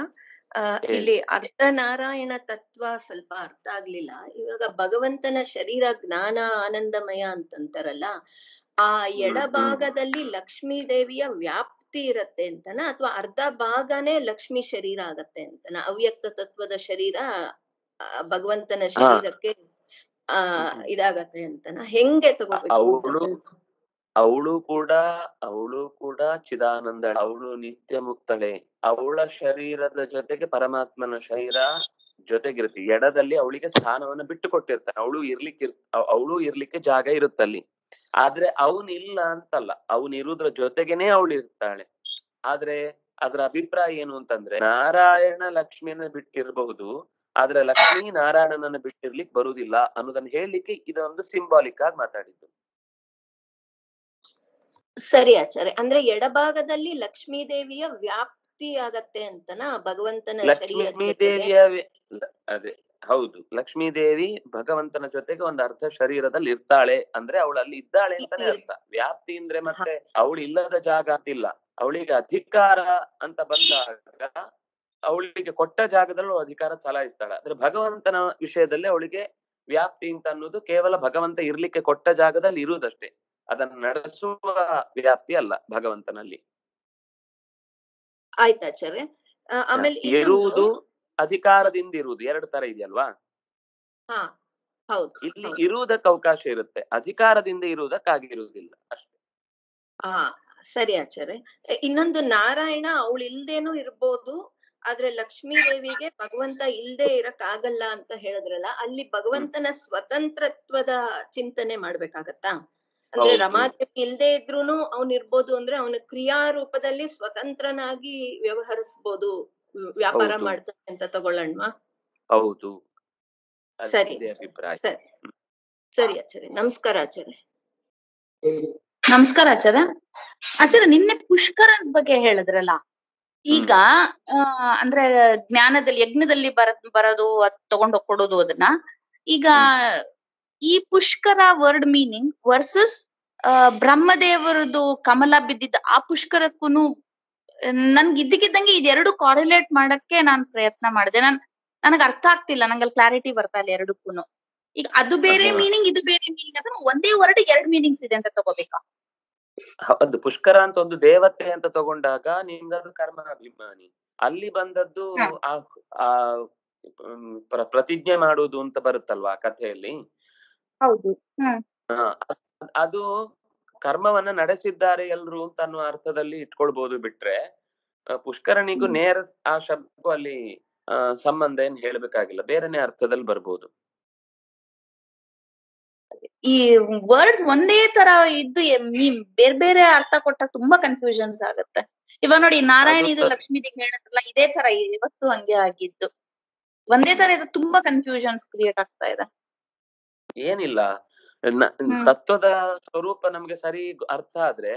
ಇಲ್ಲಿ ಅರ್ಧ ನಾರಾಯಣ ತತ್ವ ಸ್ವಲ್ಪ ಅರ್ಥ ಆಗ್ಲಿಲ್ಲ. ಇವಾಗ ಭಗವಂತನ ಶರೀರ ಜ್ಞಾನ ಆನಂದಮಯ ಅಂತಂತಾರಲ್ಲ ಆ ಎಡಭಾಗದಲ್ಲಿ ಲಕ್ಷ್ಮೀ ದೇವಿಯ ವ್ಯಾಪ್ತಿ ಇರತ್ತೆ ಅಂತನ? ಅಥವಾ ಅರ್ಧ ಭಾಗನೇ ಲಕ್ಷ್ಮಿ ಶರೀರ ಆಗತ್ತೆ ಅಂತನ? ಅವ್ಯಕ್ತ ತತ್ವದ ಶರೀರ ಭಗವಂತನ ಶರೀರಕ್ಕೆ ಆ ಇದಾಗತ್ತೆ ಅಂತನ? ಹೆಂಗೆ ತಗೋಬೇಕು ಅವಳು ಅವಳು ಕೂಡ ಅವಳು ಕೂಡ ಚಿದಾನಂದ ಅವಳು ನಿತ್ಯ ಮುಕ್ತಳೆ. ಅವಳ ಶರೀರದ ಜೊತೆಗೆ ಪರಮಾತ್ಮನ ಶರೀರ ಜೊತೆಗಿರುತ್ತೆ. ಎಡದಲ್ಲಿ ಅವಳಿಗೆ ಸ್ಥಾನವನ್ನ ಬಿಟ್ಟು ಕೊಟ್ಟಿರ್ತಾನೆ. ಅವಳು ಇರ್ಲಿಕ್ಕೆ ಅವಳು ಇರ್ಲಿಕ್ಕೆ ಜಾಗ ಇರುತ್ತಲ್ಲಿ. ಆದ್ರೆ ಅವನ್ ಇಲ್ಲ ಅಂತಲ್ಲ ಅವನ್ ಇರುದ್ರ ಜೊತೆಗೇನೆ ಅವಳು ಇರ್ತಾಳೆ. ಆದ್ರೆ ಅದ್ರ ಅಭಿಪ್ರಾಯ ಏನು ಅಂತಂದ್ರೆ ನಾರಾಯಣ ಲಕ್ಷ್ಮಿಯನ್ನ ಬಿಟ್ಟಿರಬಹುದು ಆದ್ರೆ ಲಕ್ಷ್ಮಿ ನಾರಾಯಣನನ್ನ ಬಿಟ್ಟಿರ್ಲಿಕ್ಕೆ ಬರುವುದಿಲ್ಲ ಅನ್ನೋದನ್ನ ಹೇಳಲಿಕ್ಕೆ ಇದೊಂದು ಸಿಂಬಾಲಿಕ್ ಆಗಿ ಮಾತಾಡಿದ್ದು. ಸರಿ ಆಚಾರ್ಯ ಅಂದ್ರೆ ಎಡಭಾಗದಲ್ಲಿ ಲಕ್ಷ್ಮೀ ದೇವಿಯ ವ್ಯಾಪ್ತಿ ಆಗತ್ತೆ ಅಂತನಾ ಭಗವಂತನ ಲಕ್ಷ್ಮೀ ದೇವಿಯ ಅದೇ. ಹೌದು. ಲಕ್ಷ್ಮೀ ದೇವಿ ಭಗವಂತನ ಜೊತೆಗೆ ಒಂದು ಅರ್ಧ ಶರೀರದಲ್ಲಿ ಇರ್ತಾಳೆ. ಅಂದ್ರೆ ಅವಳು ಅಲ್ಲಿ ಇದ್ದಾಳೆ ಅಂತಾನೆ ಅರ್ಥ. ವ್ಯಾಪ್ತಿ ಅಂದ್ರೆ ಮತ್ತೆ ಅವಳು ಇಲ್ಲದ ಜಾಗ ಅಂತಿಲ್ಲ ಅವಳಿಗೆ ಅಧಿಕಾರ ಅಂತ ಬಂದಾಗ ಅವಳಿಗೆ ಕೊಟ್ಟ ಜಾಗದಲ್ಲೂ ಅಧಿಕಾರ ಚಲಾಯಿಸ್ತಾಳೆ. ಅಂದ್ರೆ ಭಗವಂತನ ವಿಷಯದಲ್ಲಿ ಅವಳಿಗೆ ವ್ಯಾಪ್ತಿ ಅಂತ ಅನ್ನೋದು ಕೇವಲ ಭಗವಂತ ಇರ್ಲಿಕ್ಕೆ ಕೊಟ್ಟ ಜಾಗದಲ್ಲಿ ಇರುವುದಷ್ಟೇ. ಅದನ್ನ ನಡೆಸುವ ವ್ಯಾಪ್ತಿ ಅಲ್ಲ ಭಗವಂತನಲ್ಲಿ. ಆಯ್ತಾಚಾರ್ಯ ಆಮೇಲೆ ಇರುವುದು ಅಧಿಕಾರದಿಂದ ಇರುವುದು ಎರಡು ತರ ಇದೆಯಲ್ವಾ ಹಾ ಹೌದು ಇಲ್ಲಿ. ಇರುವುದಕ್ಕೆ ಅವಕಾಶ ಇರುತ್ತೆ ಅಧಿಕಾರದಿಂದ ಇರುವುದಕ್ಕಾಗಿರುವುದಿಲ್ಲ ಅಷ್ಟೇ ಸರಿ ಆಚಾರ್ಯ ಇನ್ನೊಂದು ನಾರಾಯಣ ಅವಳು ಇಲ್ದೇನು ಇರ್ಬೋದು ಆದ್ರೆ ಲಕ್ಷ್ಮೀ ದೇವಿಗೆ ಭಗವಂತ ಇಲ್ದೇ ಇರಕ್ ಆಗಲ್ಲ ಅಂತ ಹೇಳಿದ್ರಲ್ಲ ಅಲ್ಲಿ ಭಗವಂತನ ಸ್ವತಂತ್ರತ್ವದ ಚಿಂತನೆ ಮಾಡ್ಬೇಕಾಗತ್ತಾ ಅಂದ್ರೆ. ರಮಾದೇವಿ ಇಲ್ದೇ ಇದ್ರೂನು ಅವ್ನ್ ಇರ್ಬೋದು ಅಂದ್ರೆ ಅವನ ಕ್ರಿಯಾ ರೂಪದಲ್ಲಿ ಸ್ವತಂತ್ರನಾಗಿ ವ್ಯವಹರಿಸ್ಬೋದು ವ್ಯಾಪಾರ ಮಾಡ್ತಾರೆ ಅಂತ ತಗೊಳ್ಳೋಣವಾ? ಹೌದು. ಸರಿ. ಸರಿ ಸರಿ. ಆಚಾರ್ಯ ನಮಸ್ಕಾರ ಆಚಾರ್ಯ. ನಮಸ್ಕಾರ ಆಚಾರ್ಯ. ಆಚಾರ ನಿನ್ನೆ ಪುಷ್ಕರ ಬಗ್ಗೆ ಹೇಳಿದ್ರಲ್ಲ? ಈಗ ಆ, ಅಂದ್ರೆ ಜ್ಞಾನದಲ್ಲಿ ಯಜ್ಞದಲ್ಲಿ ಬರ ಬರೋದು ಅದ್ ತಗೊಂಡ್ ಕೊಡೋದು ಅದನ್ನ. ಈಗ ಈ ಪುಷ್ಕರ ವರ್ಡ್ ಮೀನಿಂಗ್ ವರ್ಸಸ್ ಬ್ರಹ್ಮದೇವರದು ಕಮಲ ಬಿದ್ದಿದ್ದ ಆ ಪುಷ್ಕರಕ್ಕೂನು ನನ್ಗೆ ಇದ್ದಕ್ಕಿದ್ದಂಗೆ ಇದೆರಡು ಕಾರಿಲೇಟ್ ಮಾಡಕ್ಕೆ ನಾನ್ ಪ್ರಯತ್ನ ಮಾಡಿದೆ. ನಾನ್ ನನಗ್ ಅರ್ಥ ಆಗ್ತಿಲ್ಲ. ನಂಗಲ್ಲಿ ಕ್ಲಾರಿಟಿ ಬರ್ತಾ ಇಲ್ಲ ಎರಡಕ್ಕೂನು. ಈಗ ಅದು ಬೇರೆ ಮೀನಿಂಗ್ ಇದು ಬೇರೆ ಮೀನಿಂಗ್ ಅಂದ್ರೆ ಒಂದೇ ವರ್ಡ್ ಎರಡ್ ಮೀನಿಂಗ್ಸ್ ಇದೆ ಅಂತ ತಗೋಬೇಕಾ? ಹೌದು ಪುಷ್ಕರ ಅಂತ ಒಂದು ದೇವತೆ ಅಂತ ತಗೊಂಡಾಗ ನಿಮ್ಗದು ಕರ್ಮ ಅಭಿಮಾನಿ ಅಲ್ಲಿ ಬಂದದ್ದು ಆ ಆ ಪ್ರ- ಪ್ರತಿಜ್ಞೆ ಮಾಡುವುದು ಅಂತ ಬರುತ್ತಲ್ವಾ ಕಥೆಯಲ್ಲಿ? ಅದು ಕರ್ಮವನ್ನ ನಡೆಸಿದ್ದಾರೆ ಎಲ್ರು ಅಂತ ಅನ್ನೋ ಅರ್ಥದಲ್ಲಿ ಇಟ್ಕೊಳ್ಬಹುದು ಬಿಟ್ರೆ ಪುಷ್ಕರಣಿಗೂ ನೇರ ಆ ಶಬ್ದಕ್ಕೂ ಅಲ್ಲಿ ಸಂಬಂಧ ಏನ್ ಹೇಳ್ಬೇಕಾಗಿಲ್ಲ. ಬೇರೆನೆ ಅರ್ಥದಲ್ಲಿ ಬರ್ಬೋದು. ಈ ವರ್ಡ್ಸ್ ಒಂದೇ ತರ ಇದ್ದು ಬೇರೆ ಬೇರೆ ಅರ್ಥ ಕೊಟ್ಟಾಗ ತುಂಬಾ ಕನ್ಫ್ಯೂಷನ್ಸ್ ಆಗುತ್ತೆ. ಇವಾಗ ನೋಡಿ ನಾರಾಯಣಿದು ಲಕ್ಷ್ಮೀ ದಿಗ್ ಹೇಳಿದ್ರಲ್ಲ ಇದೇ ತರ ಇವತ್ತು ಹಂಗೆ ಆಗಿದ್ದು. ಒಂದೇ ತರ ಇದು ತುಂಬಾ ಕನ್ಫ್ಯೂಷನ್ಸ್ ಕ್ರಿಯೇಟ್ ಆಗ್ತಾ ಇದೆ. ಏನಿಲ್ಲ. ತತ್ವದ ಸ್ವರೂಪ ನಮ್ಗೆ ಸರಿ ಅರ್ಥ ಆದ್ರೆ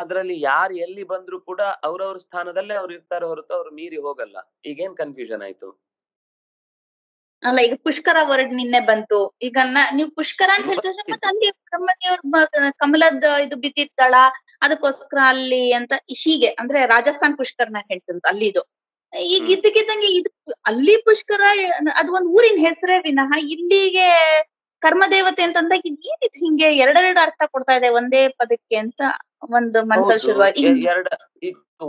ಅದ್ರಲ್ಲಿ ಯಾರು ಎಲ್ಲಿ ಬಂದ್ರು ಕೂಡ ಅವ್ರವ್ರ ಸ್ಥಾನದಲ್ಲೇ ಅವ್ರು ಇರ್ತಾರೆ ಹೊರತು ಅವ್ರು ಮೀರಿ ಹೋಗಲ್ಲ. ಈಗೇನ್ ಕನ್ಫ್ಯೂಷನ್ ಆಯ್ತು? ಅಲ್ಲ ಈಗ ಪುಷ್ಕರ ವರ್ಡ್ ನಿನ್ನೆ ಬಂತು. ಈಗ ನೀವು ಪುಷ್ಕರ ಅಂತ ಹೇಳ್ತೀವಿ ಹೇಳ್ತಿದ್ರೆ ಮತ್ತೆ ಅಲ್ಲಿ ಬ್ರಹ್ಮದೇವ್ರ ಕಮಲದ ಇದು ಬಿದ್ದಿತ್ತಳ ಅದಕ್ಕೋಸ್ಕರ ಅಲ್ಲಿ ಅಂತ ಹೀಗೆ ಅಂದ್ರೆ ರಾಜಸ್ಥಾನ್ ಪುಷ್ಕರ್ನ ಹೇಳ್ತಿರೋದು ಅಲ್ಲಿದು. ಈಗ. ಇದ್ದಕ್ಕಿದ್ದಂಗೆ ಇದು ಅಲ್ಲಿ ಪುಷ್ಕರ ಅದು ಒಂದ್ ಊರಿನ ಹೆಸರೇ ವಿನಃ ಇಲ್ಲಿಗೆ ಕರ್ಮದೇವತೆ ಅಂತಂದಾಗ ಇದೇನಿದ್ ಹಿಂಗೆ ಎರಡೆರಡು ಅರ್ಥ ಕೊಡ್ತಾ ಇದೆ ಒಂದೇ ಪದಕ್ಕೆ ಅಂತ ಒಂದು ಮನ್ಸಲ್ಲಿ ಶುರುವಾಗಿ. ಎರಡ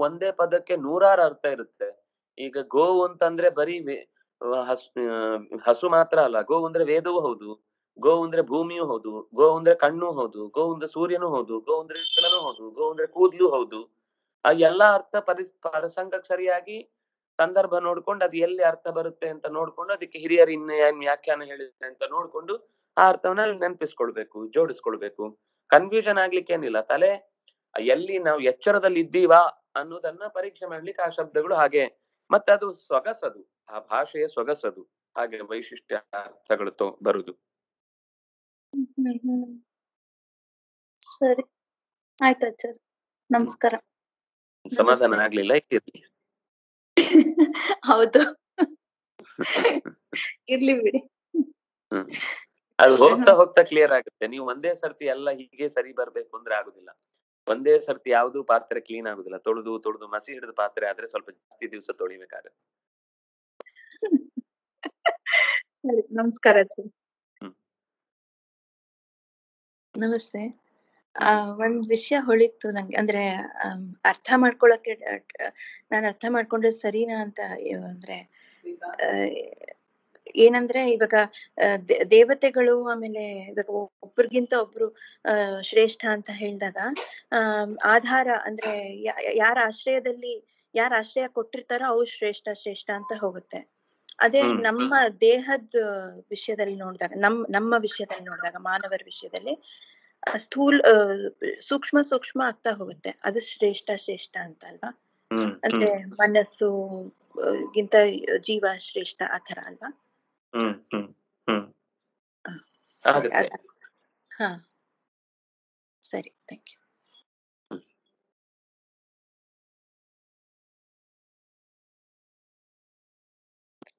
ಒಂದೇ ಪದಕ್ಕೆ ನೂರಾರು ಅರ್ಥ ಇರುತ್ತೆ. ಈಗ ಗೋವು ಅಂತಂದ್ರೆ ಬರೀ ಹಸು ಮಾತ್ರ ಅಲ್ಲ. ಗೋವು ಅಂದ್ರೆ ವೇದವೂ ಹೌದು. ಗೋವು ಅಂದ್ರೆ ಭೂಮಿಯೂ ಹೌದು. ಗೋವು ಅಂದ್ರೆ ಕಣ್ಣು ಹೌದು. ಗೋವು ಅಂದ್ರೆ ಸೂರ್ಯನೂ ಹೌದು. ಗೋವು ಅಂದ್ರೆ ವಿಶ್ವನೂ ಹೌದು. ಗೋವು ಅಂದ್ರೆ ಕೂದ್ಲು ಹೌದು. ಆ ಎಲ್ಲಾ ಅರ್ಥ ಪರಿ ಪ್ರಸಂಗಕ್ಕೆ ಸರಿಯಾಗಿ ಸಂದರ್ಭ ನೋಡ್ಕೊಂಡು ಅದು ಎಲ್ಲಿ ಅರ್ಥ ಬರುತ್ತೆ ಅಂತ ನೋಡ್ಕೊಂಡು ಅದಕ್ಕೆ ಹಿರಿಯರು ಇನ್ನ ಏನ್ ವ್ಯಾಖ್ಯಾನ ಹೇಳಿದ್ರೆ ಅಂತ ನೋಡ್ಕೊಂಡು ಆ ಅರ್ಥವನ್ನ ನೆನಪಿಸ್ಕೊಳ್ಬೇಕು ಜೋಡಿಸ್ಕೊಳ್ಬೇಕು. ಕನ್ಫ್ಯೂಷನ್ ಆಗ್ಲಿಕ್ಕೆ ಏನಿಲ್ಲ. ತಲೆ ಎಲ್ಲಿ ನಾವು ಎಚ್ಚರದಲ್ಲಿ ಇದ್ದೀವಾ ಅನ್ನೋದನ್ನ ಪರೀಕ್ಷೆ ಮಾಡ್ಲಿಕ್ಕೆ ಆ ಶಬ್ದಗಳು ಹಾಗೆ. ಮತ್ತೆ ಅದು ಸೊಗಸದು. ಆ ಭಾಷೆಯ ಸೊಗಸದು. ಹಾಗೆ ವೈಶಿಷ್ಟ್ಯ ಅರ್ಥಗಳು ಬರುದು. ಸರಿ. ಆಯ್ತು ಅಚ್ಚರ್ ನಮಸ್ಕಾರ. ಸಮಾಧಾನ. ಆಗ್ಲಿಲ್ಲ? ಇರ್ಲಿ. ಹೌದು. ಇರ್ಲಿ ಬಿಡಿ. ಹ್ಮ್. ಅದು ಹೋಗ್ತಾ ಹೋಗ್ತಾ ಕ್ಲಿಯರ್ ಆಗುತ್ತೆ. ನೀವು ಒಂದೇ ಸರ್ತಿ ಎಲ್ಲ ಹೀಗೆ ಸರಿ ಬರ್ಬೇಕು ಅಂದ್ರೆ ಆಗುದಿಲ್ಲ. ಒಂದೇ ಸರ್ತಿ ಯಾವ್ದು ಪಾತ್ರೆ ಕ್ಲೀನ್ ಆಗುದಿಲ್ಲ. ತೊಳೆದು ತೊಳೆದು ಮಸಿ ಹಿಡಿದ ಪಾತ್ರೆ ಆದ್ರೆ ಸ್ವಲ್ಪ ಜಾಸ್ತಿ ದಿವಸ ತೊಳಿಬೇಕಾಗತ್ತೆ. ಸರಿ ನಮಸ್ಕಾರ ನಮಸ್ತೆ. ಆ ಒಂದ್ ವಿಷಯ ಹೊಳಿತು ನಂಗೆ ಅಂದ್ರೆ ಅರ್ಥ ಮಾಡ್ಕೊಳಕ್ಕೆ ನಾನು ಅರ್ಥ ಮಾಡ್ಕೊಂಡ್ರೆ ಸರಿನಾ ಅಂತ ಅಂದ್ರೆ ಏನಂದ್ರೆ ಇವಾಗ ದೇವತೆಗಳು ಆಮೇಲೆ ಇವಾಗ ಒಬ್ರಿಗಿಂತ ಒಬ್ರು ಆ, ಶ್ರೇಷ್ಠ ಅಂತ ಹೇಳಿದಾಗ ಅಹ್ ಆಧಾರ ಅಂದ್ರೆ ಯಾರ ಆಶ್ರಯದಲ್ಲಿ ಯಾರ ಆಶ್ರಯ ಕೊಟ್ಟಿರ್ತಾರೋ ಅವ್ರು ಶ್ರೇಷ್ಠ ಶ್ರೇಷ್ಠ ಅಂತ ಹೋಗುತ್ತೆ. ಅದೇ ನಮ್ಮ ದೇಹದ ವಿಷಯದಲ್ಲಿ ನೋಡಿದಾಗ ನಮ್ ನಮ್ಮ ವಿಷಯದಲ್ಲಿ ನೋಡಿದಾಗ ಮಾನವರ ವಿಷಯದಲ್ಲಿ ಸ್ಥೂಲ್ ಸೂಕ್ಷ್ಮ ಸೂಕ್ಷ್ಮ ಆಗ್ತಾ ಹೋಗುತ್ತೆ. ಅದು ಶ್ರೇಷ್ಠ ಶ್ರೇಷ್ಠ ಅಂತ ಅಲ್ವಾ? ಅಂದ್ರೆ ಮನಸ್ಸು ಗಿಂತ ಜೀವ ಶ್ರೇಷ್ಠ ಆ ತರ ಅಲ್ವಾ? ಹ್ಮ್ ಹ್ಮ್ ಹ್ಮ್. ಹ. ಸರಿ ಥ್ಯಾಂಕ್ ಯು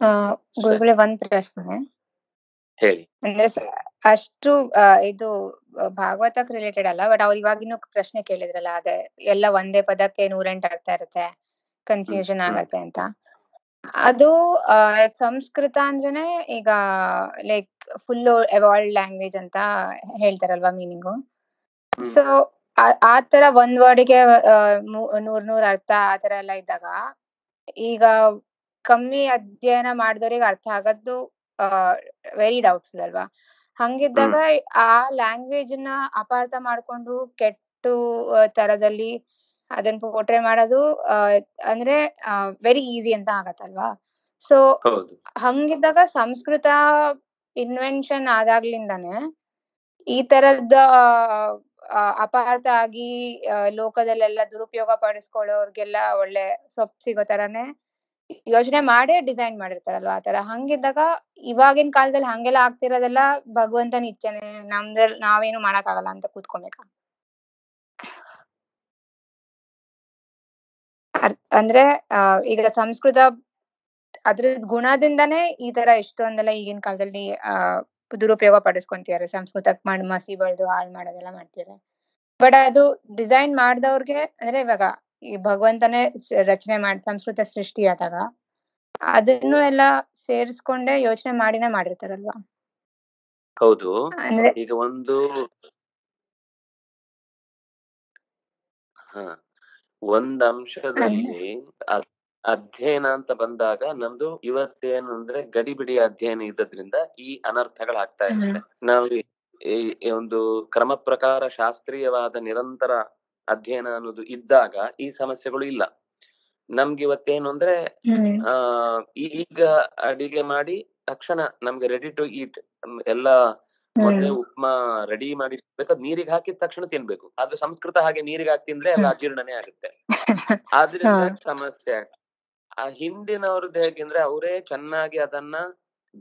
ಆ, ಗುರುಗಳೇ ಒಂದ್ ಪ್ರಶ್ನೆ. ಹೇಳಿ. ಅಂದ್ರೆ ಅಷ್ಟು ಇದು ಭಾಗವತಕ್ ರಿಲೇಟೆಡ್ ಅಲ್ಲ ಬಟ್ ಅವ್ರು ಇವಾಗಿನ್ನು ಪ್ರಶ್ನೆ ಕೇಳಿದ್ರಲ್ಲ ಅದೇ ಎಲ್ಲ ಒಂದೇ ಪದಕ್ಕೆ ನೂರೆಂಟು ಆಗ್ತಾ ಇರುತ್ತೆ. ಕನ್ಫ್ಯೂಷನ್. ಆಗತ್ತೆ ಅಂತ. ಅದು ಆ, ಸಂಸ್ಕೃತ ಅಂದ್ರೇನೆ ಈಗ ಲೈಕ್ ಫುಲ್ ಎವಾಲ್ಡ್ ಲ್ಯಾಂಗ್ವೇಜ್ ಅಂತ ಹೇಳ್ತಾರಲ್ವಾ ಮೀನಿಂಗು ಹ್ಮ್. ಸೊ ಆ ತರ ಒಂದ್ ವರ್ಡ್ಗೆ ನೂರ್ ನೂರ್ ಅರ್ಥ ಆ ತರ ಎಲ್ಲ ಇದ್ದಾಗ ಈಗ ಕಮ್ಮಿ ಅಧ್ಯಯನ ಮಾಡಿದವ್ರಿಗೆ ಅರ್ಥ ಆಗೋದು ವೆರಿ ಡೌಟ್ಫುಲ್ ಅಲ್ವಾ? ಹಂಗಿದ್ದಾಗ ಆ ಲ್ಯಾಂಗ್ವೇಜ್ನ ಅಪಾರ್ಥ ಮಾಡ್ಕೊಂಡು ಕೆಟ್ಟು ಆ, ತರದಲ್ಲಿ ಅದನ್ನ ಪೋರ್ಟ್ರೇ ಮಾಡೋದು ಅಹ್ ಅಂದ್ರೆ ವೆರಿ ಈಸಿ ಅಂತ ಆಗತ್ತಲ್ವಾ? ಸೊ ಹಂಗಿದ್ದಾಗ ಸಂಸ್ಕೃತ ಇನ್ವೆನ್ಷನ್ ಆದಾಗ್ಲಿಂದಾನೆ ಈ ತರದ್ ಅಪಾರ್ಥ ಆಗಿ ಲೋಕದಲ್ಲೆಲ್ಲ ದುರುಪಯೋಗ ಪಡಿಸ್ಕೊಳ್ಳೋರ್ಗೆಲ್ಲ ಒಳ್ಳೆ ಸೊಪ್ಪು ಸಿಗೋ ತರಾನೇ ಯೋಚನೆ ಮಾಡೇ ಡಿಸೈನ್ ಮಾಡಿರ್ತಾರಲ್ವಾ ಆತರ ಹಂಗಿದ್ದಾಗ ಇವಾಗಿನ ಕಾಲದಲ್ಲಿ ಹಂಗೆಲ್ಲ ಆಗ್ತಿರೋದೆಲ್ಲ ಭಗವಂತನ ಇಚ್ಛೆನೆ. ನಮ್ದ್ರಲ್ಲಿ ನಾವೇನು ಮಾಡಕ್ಕಾಗಲ್ಲ ಅಂತ ಕೂತ್ಕೊಬೇಕಾ? ಅಂದ್ರೆ ಆ, ಈಗ ಸಂಸ್ಕೃತ ಅದ್ರ ಗುಣದಿಂದಾನೇ ಈ ತರ ಎಷ್ಟೊಂದೆಲ್ಲ ಈಗಿನ ಕಾಲದಲ್ಲಿ ಆ ದುರುಪಯೋಗ ಪಡಿಸ್ಕೊಂತಿದ್ದಾರೆ ಸಂಸ್ಕೃತಕ್ ಮಾಡ್ ಮಸಿ ಬಳ್ದು ಹಾಳು ಮಾಡೋದೆಲ್ಲ ಮಾಡ್ತಿದ್ದಾರೆ ಬಟ್ ಅದು ಡಿಸೈನ್ ಮಾಡ್ದವ್ರಿಗೆ ಅಂದ್ರೆ ಇವಾಗ ಈ ಭಗವಂತನೇ ರಚನೆ ಮಾಡಿ ಸಂಸ್ಕೃತ ಸೃಷ್ಟಿ ಆದಾಗ ಅದನ್ನು ಎಲ್ಲ ಸೇರಿಸ್ಕೊಂಡೆ ಯೋಚನೆ ಮಾಡಿನೇ ಮಾಡಿರ್ತಾರಲ್ವಾ? ಹೌದು. ಅಂದ್ರೆ ಈಗ ಒಂದು ಹ. ಒಂದ್ ಅಂಶದಲ್ಲಿ ಅದ್- ಅಧ್ಯಯನ ಅಂತ ಬಂದಾಗ ನಮ್ದು ಇವತ್ತೇನು ಅಂದ್ರೆ ಗಡಿಬಿಡಿ ಅಧ್ಯಯನ ಇದ್ದದ್ರಿಂದ ಈ ಅನರ್ಥಗಳಾಗ್ತಾ ಇದೆ ನಾವು ಈ- ಈ- ಈ ಒಂದು ಕ್ರಮ ಪ್ರಕಾರ ಶಾಸ್ತ್ರೀಯವಾದ ನಿರಂತರ ಅಧ್ಯಯನ ಅನ್ನೋದು ಇದ್ದಾಗ ಈ ಸಮಸ್ಯೆಗಳು ಇಲ್ಲ. ನಮ್ಗೆ ಇವತ್ತೇನು ಅಂದ್ರೆ ಆ ಈಗ ಅಡಿಗೆ ಮಾಡಿ ತಕ್ಷಣ ನಮ್ಗೆ ರೆಡಿ ಟು ಈಟ್ ಎಲ್ಲ ಮೊದ್ಲೇ ಉಪ್ಮಾ ರೆಡಿ ಮಾಡಿ ಅದ್ ನೀರಿಗೆ ಹಾಕಿದ ತಕ್ಷಣ ತಿನ್ಬೇಕು. ಆದ್ರೆ ಸಂಸ್ಕೃತ ಹಾಗೆ ನೀರಿಗೆ ಹಾಕಿ ತಿಂದ್ರೆ ಅದು ಅಜೀರ್ಣನೆ ಆಗುತ್ತೆ. ಆದ್ರಿಂದ ಸಮಸ್ಯೆ ಆ ಹಿಂದಿನವ್ರದ್ದು ಹೇಗೆಂದ್ರೆ ಅವರೇ ಚೆನ್ನಾಗಿ ಅದನ್ನ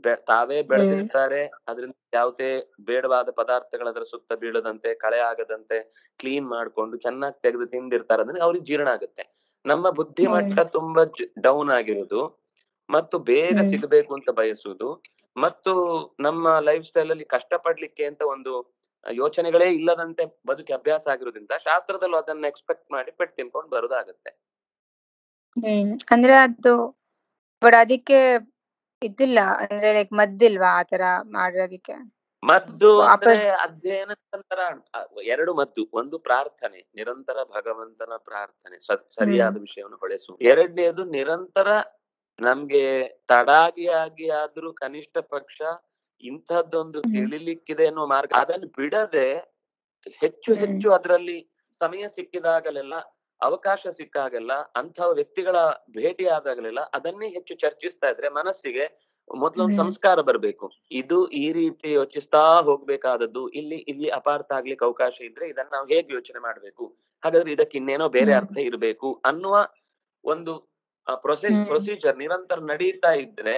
ಬೆ- ತಾವೇ ಬೆಳೆದಿರ್ತಾರೆ. ಅದರಿಂದ ಯಾವುದೇ ಬೇಡವಾದ ಪದಾರ್ಥಗಳು ಅದರ ಸುತ್ತ ಬೀಳದಂತೆ ಕಳೆ ಆಗದಂತೆ ಕ್ಲೀನ್ ಮಾಡ್ಕೊಂಡು ಚೆನ್ನಾಗಿ ತೆಗೆದು ತಿಂದಿರ್ತಾರೆ ಅಂದ್ರೆ ಅವ್ರಿಗೆ ಜೀರ್ಣ ಆಗುತ್ತೆ. ನಮ್ಮ ಬುದ್ಧಿಮಟ್ಟ ತುಂಬಾ ಡೌನ್ ಆಗಿರೋದು. ಮತ್ತು ಬೇಗ. ಸಿಗಬೇಕು ಅಂತ ಬಯಸುವುದು. ಮತ್ತು ನಮ್ಮ ಲೈಫ್ ಸ್ಟೈಲ್ ಅಲ್ಲಿ ಕಷ್ಟ ಪಡ್ಲಿಕ್ಕೆ ಅಂತ ಒಂದು ಯೋಚನೆಗಳೇ ಇಲ್ಲದಂತೆ ಬದುಕಿ ಅಭ್ಯಾಸ ಆಗಿರೋದ್ರಿಂದ ಶಾಸ್ತ್ರದಲ್ಲೂ ಅದನ್ನ ಎಕ್ಸ್ಪೆಕ್ಟ್ ಮಾಡಿ ಪೆಟ್ಟು ತಿನ್ಕೊಂಡು ಬರೋದಾಗುತ್ತೆ. ಹ್ಮ್ ಅಂದ್ರೆ ಅದು ಬಟ್ ಅದಕ್ಕೆ ಇದಿಲ್ಲ ಅಂದ್ರೆ ಲೈಕ್ ಮದ್ದಿಲ್ವಾ ಆತರ ಮಾಡೋದಕ್ಕೆ ಮದ್ದು ಅಧ್ಯಯನ ನಂತರ ಎರಡು ಮದ್ದು ಒಂದು ಪ್ರಾರ್ಥನೆ ನಿರಂತರ ಭಗವಂತನ ಪ್ರಾರ್ಥನೆ ಸರಿಯಾದ ವಿಷಯವನ್ನು ಹೊಳೆಸು ಎರಡನೇದು ನಿರಂತರ ನಮ್ಗೆ ತಡಾಗಿ ಆಗಿ ಆದ್ರೂ ಕನಿಷ್ಠ ಪಕ್ಷ ಇಂಥದ್ದೊಂದು. ತಿಳಿಲಿಕ್ಕಿದೆ ಅನ್ನೋ ಮಾರ್ಗ ಅದನ್ನು ಬಿಡದೆ ಹೆಚ್ಚು ಹೆಚ್ಚು ಅದರಲ್ಲಿ ಸಮಯ ಸಿಕ್ಕಿದಾಗಲೆಲ್ಲ ಅವಕಾಶ ಸಿಕ್ಕಾಗೆಲ್ಲ ಅಂತ ವ್ಯಕ್ತಿಗಳ ಭೇಟಿ ಆದಾಗಲೆಲ್ಲ ಅದನ್ನೇ ಹೆಚ್ಚು ಚರ್ಚಿಸ್ತಾ ಇದ್ರೆ ಮನಸ್ಸಿಗೆ ಮೊದ್ಲೊಂದು ಸಂಸ್ಕಾರ ಬರ್ಬೇಕು. ಇದು ಈ ರೀತಿ ಯೋಚಿಸ್ತಾ ಹೋಗ್ಬೇಕಾದದ್ದು ಇಲ್ಲಿ ಇಲ್ಲಿ ಅಪಾರ್ಥ ಆಗ್ಲಿಕ್ಕೆ ಅವಕಾಶ ಇದ್ರೆ ಇದನ್ನ ನಾವು ಹೇಗೆ ಯೋಚನೆ ಮಾಡ್ಬೇಕು? ಹಾಗಾದ್ರೆ ಇದಕ್ಕೆ ಇನ್ನೇನೋ ಬೇರೆ ಅರ್ಥ ಇರಬೇಕು ಅನ್ನುವ ಒಂದು ಪ್ರೊಸೀ ಹ್ಮ್. ಪ್ರೊಸೀಜರ್ ನಿರಂತರ ನಡೀತಾ ಇದ್ರೆ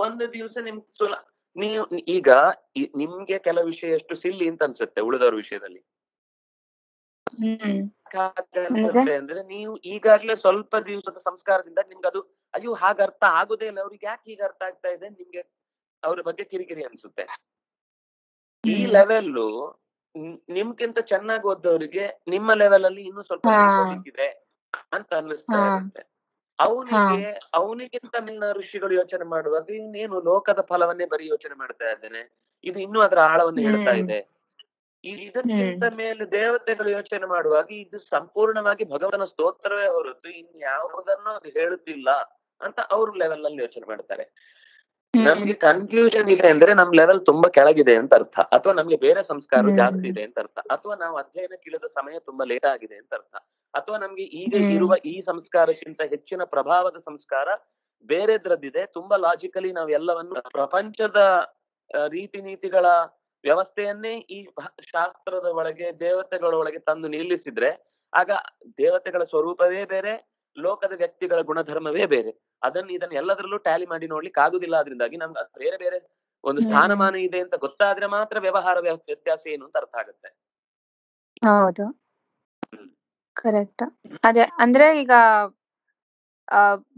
ಒಂದು ದಿವಸ ನಿಮ್ ಸುಲ ನೀವು ಈಗ ನಿಮ್ಗೆ ಕೆಲವು ವಿಷಯ ಎಷ್ಟು ಸಿಲ್ಲಿ ಅಂತ ಅನ್ಸುತ್ತೆ ಉಳಿದವ್ರ ವಿಷಯದಲ್ಲಿ ಅಂದ್ರೆ ನೀವು ಈಗಾಗ್ಲೇ ಸ್ವಲ್ಪ ದಿವಸದ ಸಂಸ್ಕಾರದಿಂದ ನಿಮ್ಗೆ ಅದು ಅಯ್ಯೋ ಹಾಗ ಅರ್ಥ ಆಗುದೇ ಇಲ್ಲ ಅವ್ರಿಗೆ ಯಾಕೆ ಈಗ ಅರ್ಥ ಆಗ್ತಾ ಇದೆ ನಿಮ್ಗೆ ಅವ್ರ ಬಗ್ಗೆ ಕಿರಿಕಿರಿ ಅನ್ಸುತ್ತೆ ಈ. ಲೆವೆಲ್ಲು ನಿಮ್ಗಿಂತ ಚೆನ್ನಾಗಿ ಓದೋರಿಗೆ ನಿಮ್ಮ ಲೆವೆಲ್ ಅಲ್ಲಿ ಇನ್ನೂ ಸ್ವಲ್ಪ ಇದೆ ಅಂತ ಅನ್ನಿಸ್ತಾ. ಇರುತ್ತೆ ಅವನಿಗೆ ಅವನಿಗಿಂತ ಮಿನ್ನ ಋಷಿಗಳು ಯೋಚನೆ ಮಾಡುವಾಗ ಇನ್ನೇನು ಲೋಕದ ಫಲವನ್ನೇ ಬರೀ ಯೋಚನೆ ಮಾಡ್ತಾ ಇದ್ದೇನೆ. ಇದು ಇನ್ನೂ ಅದರ ಆಳವನ್ನು ಹೇಳ್ತಾ ಇದೆ. ಇದಕ್ಕಿಂತ ಮೇಲೆ ದೇವತೆಗಳು ಯೋಚನೆ ಮಾಡುವಾಗ ಇದು ಸಂಪೂರ್ಣವಾಗಿ ಭಗವಂತನ ಸ್ತೋತ್ರವೇ ಹೊರತು ಇನ್ಯಾವುದನ್ನು ಅದು ಹೇಳುತ್ತಿಲ್ಲ ಅಂತ ಅವ್ರ ಲೆವೆಲ್ ಅಲ್ಲಿ ಯೋಚನೆ ಮಾಡ್ತಾರೆ. ನಮ್ಗೆ ಕನ್ಫ್ಯೂಷನ್ ಇದೆ ಅಂದ್ರೆ ನಮ್ ಲೆವೆಲ್ ತುಂಬಾ ಕೆಳಗಿದೆ ಅಂತ ಅರ್ಥ. ಅಥವಾ ನಮ್ಗೆ ಬೇರೆ ಸಂಸ್ಕಾರ ಜಾಸ್ತಿ ಇದೆ ಅಂತ ಅರ್ಥ. ಅಥವಾ ನಾವು ಅಧ್ಯಯನ ಕೀಳದ ಸಮಯ ತುಂಬಾ ಲೇಟ್ ಆಗಿದೆ ಅಂತ ಅರ್ಥ. ಅಥವಾ ನಮ್ಗೆ ಈಗ ಇರುವ ಈ ಸಂಸ್ಕಾರಕ್ಕಿಂತ ಹೆಚ್ಚಿನ ಪ್ರಭಾವದ ಸಂಸ್ಕಾರ ಬೇರೆದ್ರದ್ದಿದೆ. ತುಂಬಾ ಲಾಜಿಕಲಿ ನಾವು ಎಲ್ಲವನ್ನು ಪ್ರಪಂಚದ ರೀತಿ ನೀತಿಗಳ ವ್ಯವಸ್ಥೆಯನ್ನೇ ಈ ಶಾಸ್ತ್ರದ ಒಳಗೆ ದೇವತೆಗಳ ಒಳಗೆ ತಂದು ನಿಲ್ಲಿಸಿದ್ರೆ ಆಗ ದೇವತೆಗಳ ಸ್ವರೂಪವೇ ಬೇರೆ ಲೋಕದ ವ್ಯಕ್ತಿಗಳ ಗುಣಧರ್ಮವೇ ಬೇರೆ. ಅದನ್ನ ಇದನ್ನ ಎಲ್ಲದರಲ್ಲೂ ಟ್ಯಾಲಿ ಮಾಡಿ ನೋಡ್ಲಿಕ್ಕೆ ಆಗುದಿಲ್ಲ. ಅದರಿಂದಾಗಿ ನಮ್ಗೆ ಬೇರೆ ಬೇರೆ ಒಂದು ಸ್ಥಾನಮಾನ ಇದೆ ಅಂತ ಗೊತ್ತಾದ್ರೆ ಮಾತ್ರ ವ್ಯವಹಾರ ವ್ಯತ್ಯಾಸ ಏನು ಅಂತ ಅರ್ಥ ಆಗುತ್ತೆ. ಹೌದು. ಕರೆಕ್ಟ್. ಅದೇ ಅಂದ್ರೆ ಈಗ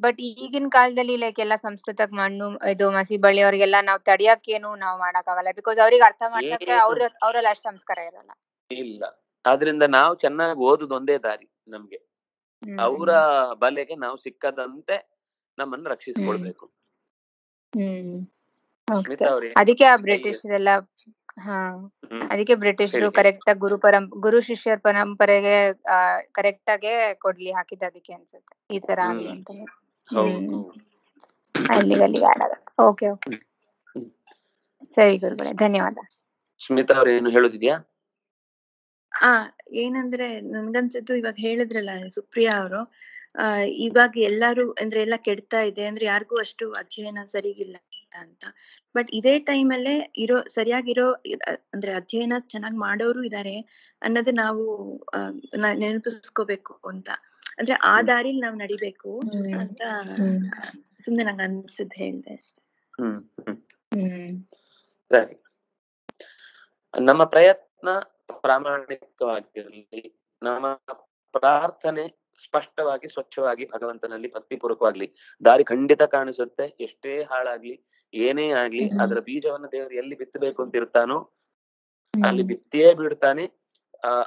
ಬಟ್ ಈಗಿನ ಕಾಲದಲ್ಲಿ ಲೈಕ್ ಎಲ್ಲ ಸಂಸ್ಕೃತಕ್ ಮಣ್ಣು ಇದು ಮಸಿ ಬಳಿಯವ್ರಿಗೆಲ್ಲ ನಾವು ತಡಿಯಕ್ಕೇನು ನಾವು ಮಾಡಕ್ಕಾಗಲ್ಲ. ಬಿಕಾಸ್ ಅವ್ರಿಗೆ ಅರ್ಥ ಮಾಡ್ಲಿಕ್ಕೆ? ಅವ್ರ ಅವ್ರಲ್ಲಿ ಅಷ್ಟು ಸಂಸ್ಕಾರ ಇರಲ್ಲ. ಇಲ್ಲ. ಆದ್ರಿಂದ ನಾವು ಚೆನ್ನಾಗಿ ಓದುದು ಒಂದೇ ದಾರಿ ನಮ್ಗೆ. ಹ್ಮ್. ಅವರ ಬಲೆಗೆ ನಾವು ಸಿಕ್ಕದಂತೆ ನಮ್ಮನ್ನು ರಕ್ಷಿಸಿಕೊಳ್ಬೇಕು. ಹ್ಮ್. ಸ್ಮಿತಾ ಅವ್ರೆ ಅದಕ್ಕೆ ಆ ಬ್ರಿಟಿಷರೆಲ್ಲ ಹಾ. ಹ್ಮ್. ಅದಕ್ಕೆ ಬ್ರಿಟಿಷರು ಹೇಳಿ. ಕರೆಕ್ಟ್ ಆಗಿ ಗುರು ಪರಂ ಗುರು ಶಿಷ್ಯ ಪರಂಪರೆಗೆ ಕರೆಕ್ಟ್ ಆಗಿ ಕೊಡ್ಲಿ ಹಾಕಿದ್ದು ಅದಕ್ಕೆ ಅನ್ಸುತ್ತೆ. ಈ ತರ ಆಗ್ಲಿ ಹ್ಮ್. ಅಂತ ಹೌದು ಹ್ಮ್. ಅಲ್ಲಿಗೆ ಅಲ್ಲಿಗೆ ಓಕೆ ಓಕೆ. ಹ್ಮ್. ಸರಿ ಗುರುಗಳೇ ಧನ್ಯವಾದ. ಸ್ಮಿತಾ ಅವ್ರ ಏನು ಹೇಳುದಿದ್ಯಾ? ಆ ಏನಂದ್ರೆ ನನ್ಗನ್ಸಿದ್ದು ಇವಾಗ ಹೇಳಿದ್ರಲ್ಲ ಸುಪ್ರಿಯಾ ಅವರು ಆ ಇವಾಗ ಎಲ್ಲಾರು ಅಂದ್ರೆ ಎಲ್ಲ ಕೆಡ್ತಾ ಇದೆ ಅಂದ್ರೆ ಯಾರಿಗೂ ಅಷ್ಟು ಅಧ್ಯಯನ ಸರಿಗಿಲ್ಲ ಅಂತ. ಬಟ್ ಇದೇ ಟೈಮಲ್ಲೇ ಇರೋ ಸರಿಯಾಗಿರೋ ಅಂದ್ರೆ ಅಧ್ಯಯನ ಚೆನ್ನಾಗಿ ಮಾಡೋರು ಇದಾರೆ ಅನ್ನೋದು ನಾವು ನೆನಪಿಸ್ಕೋಬೇಕು ಅಂತ. ಅಂದ್ರೆ ಆ. ದಾರಿಲಿ ನಾವ್ ನಡಿಬೇಕು ಅಂತ. ಸುಮ್ನೆ ನಂಗೆ ಅನ್ಸಿದ್ ಹೇಳ್ದೆ ಅಷ್ಟೇ. ಹ್ಮ್ ಹ್ಮ್. ಹ್ಮ್. ಸರಿ. ನಮ್ಮ ಪ್ರಯತ್ನ ಪ್ರಾಮಾಣಿಕವಾಗಿರಲಿ. ನಮ್ಮ ಪ್ರಾರ್ಥನೆ ಸ್ಪಷ್ಟವಾಗಿ ಸ್ವಚ್ಛವಾಗಿ ಭಗವಂತನಲ್ಲಿ ಭಕ್ತಿಪೂರ್ವಕವಾಗ್ಲಿ. ದಾರಿ ಖಂಡಿತ ಕಾಣಿಸುತ್ತೆ. ಎಷ್ಟೇ ಹಾಳಾಗ್ಲಿ ಏನೇ ಆಗ್ಲಿ. ಅದರ ಬೀಜವನ್ನ ದೇವರು ಎಲ್ಲಿ ಬಿತ್ತಬೇಕು ಅಂತ ಇರ್ತಾನೋ ಅಲ್ಲಿ. ಬಿತ್ತಿಯೇ ಬಿಡ್ತಾನೆ.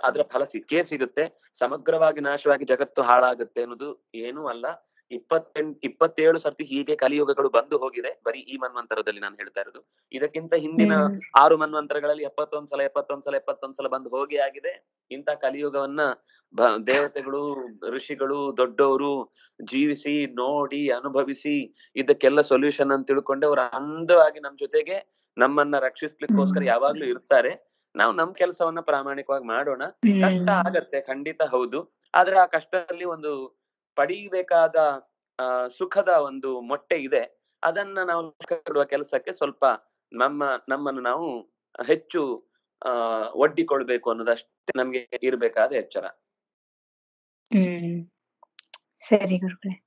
ಅದರ ಫಲ ಸಿಕ್ಕೇ ಸಿಗುತ್ತೆ. ಸಮಗ್ರವಾಗಿ ನಾಶವಾಗಿ ಜಗತ್ತು ಹಾಳಾಗುತ್ತೆ ಅನ್ನೋದು ಏನೂ ಅಲ್ಲ. ಇಪ್ಪತ್ತೆಂಟ್ ಇಪ್ಪತ್ತೇಳು ಸರ್ತಿ ಹೀಗೆ ಕಲಿಯುಗಗಳು ಬಂದು ಹೋಗಿದೆ. ಬರೀ ಈ ಮನ್ವಂತರದಲ್ಲಿ ನಾನು ಹೇಳ್ತಾ ಇರೋದು. ಇದಕ್ಕಿಂತ ಹಿಂದಿನ. ಆರು ಮನ್ವಂತರಗಳಲ್ಲಿ ಎಪ್ಪತ್ತೊಂದ್ ಸಲ ಎಪ್ಪತ್ತೊಂದ್ ಸಲ ಎಪ್ಪತ್ತೊಂದ್ ಸಲ ಬಂದು ಹೋಗಿ ಆಗಿದೆ. ಇಂತ ಕಲಿಯುಗವನ್ನ ದೇವತೆಗಳು ಋಷಿಗಳು ದೊಡ್ಡವರು ಜೀವಿಸಿ ನೋಡಿ ಅನುಭವಿಸಿ ಇದಕ್ಕೆಲ್ಲ ಸೊಲ್ಯೂಷನ್ ಅಂತ ತಿಳ್ಕೊಂಡೆ ಅವ್ರ ಅಂದವಾಗಿ ನಮ್ ಜೊತೆಗೆ ನಮ್ಮನ್ನ ರಕ್ಷಿಸ್ಲಿಕ್ಕೋಸ್ಕರ. ಯಾವಾಗ್ಲೂ ಇರ್ತಾರೆ. ನಾವು ನಮ್ ಕೆಲಸವನ್ನ ಪ್ರಾಮಾಣಿಕವಾಗಿ ಮಾಡೋಣ. ಕಷ್ಟ ಆಗತ್ತೆ ಖಂಡಿತ ಹೌದು. ಆದ್ರೆ ಆ ಕಷ್ಟದಲ್ಲಿ ಒಂದು ಪಡೀಬೇಕಾದ ಆ ಸುಖದ ಒಂದು ಮೊಟ್ಟೆ ಇದೆ. ಅದನ್ನ ನಾವು ಕೊಡುವ ಕೆಲಸಕ್ಕೆ ಸ್ವಲ್ಪ ನಮ್ಮ ನಮ್ಮನ್ನು ನಾವು ಹೆಚ್ಚು ಆ ಒಡ್ಡಿಕೊಳ್ಬೇಕು ಅನ್ನೋದಷ್ಟೇ ನಮ್ಗೆ ಇರ್ಬೇಕಾದ ಎಚ್ಚರ. ಹ್ಮ್. ಸರಿ ಗುರುಗಳೇ.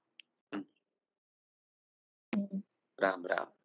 ರಾಮ್ ರಾಮ್.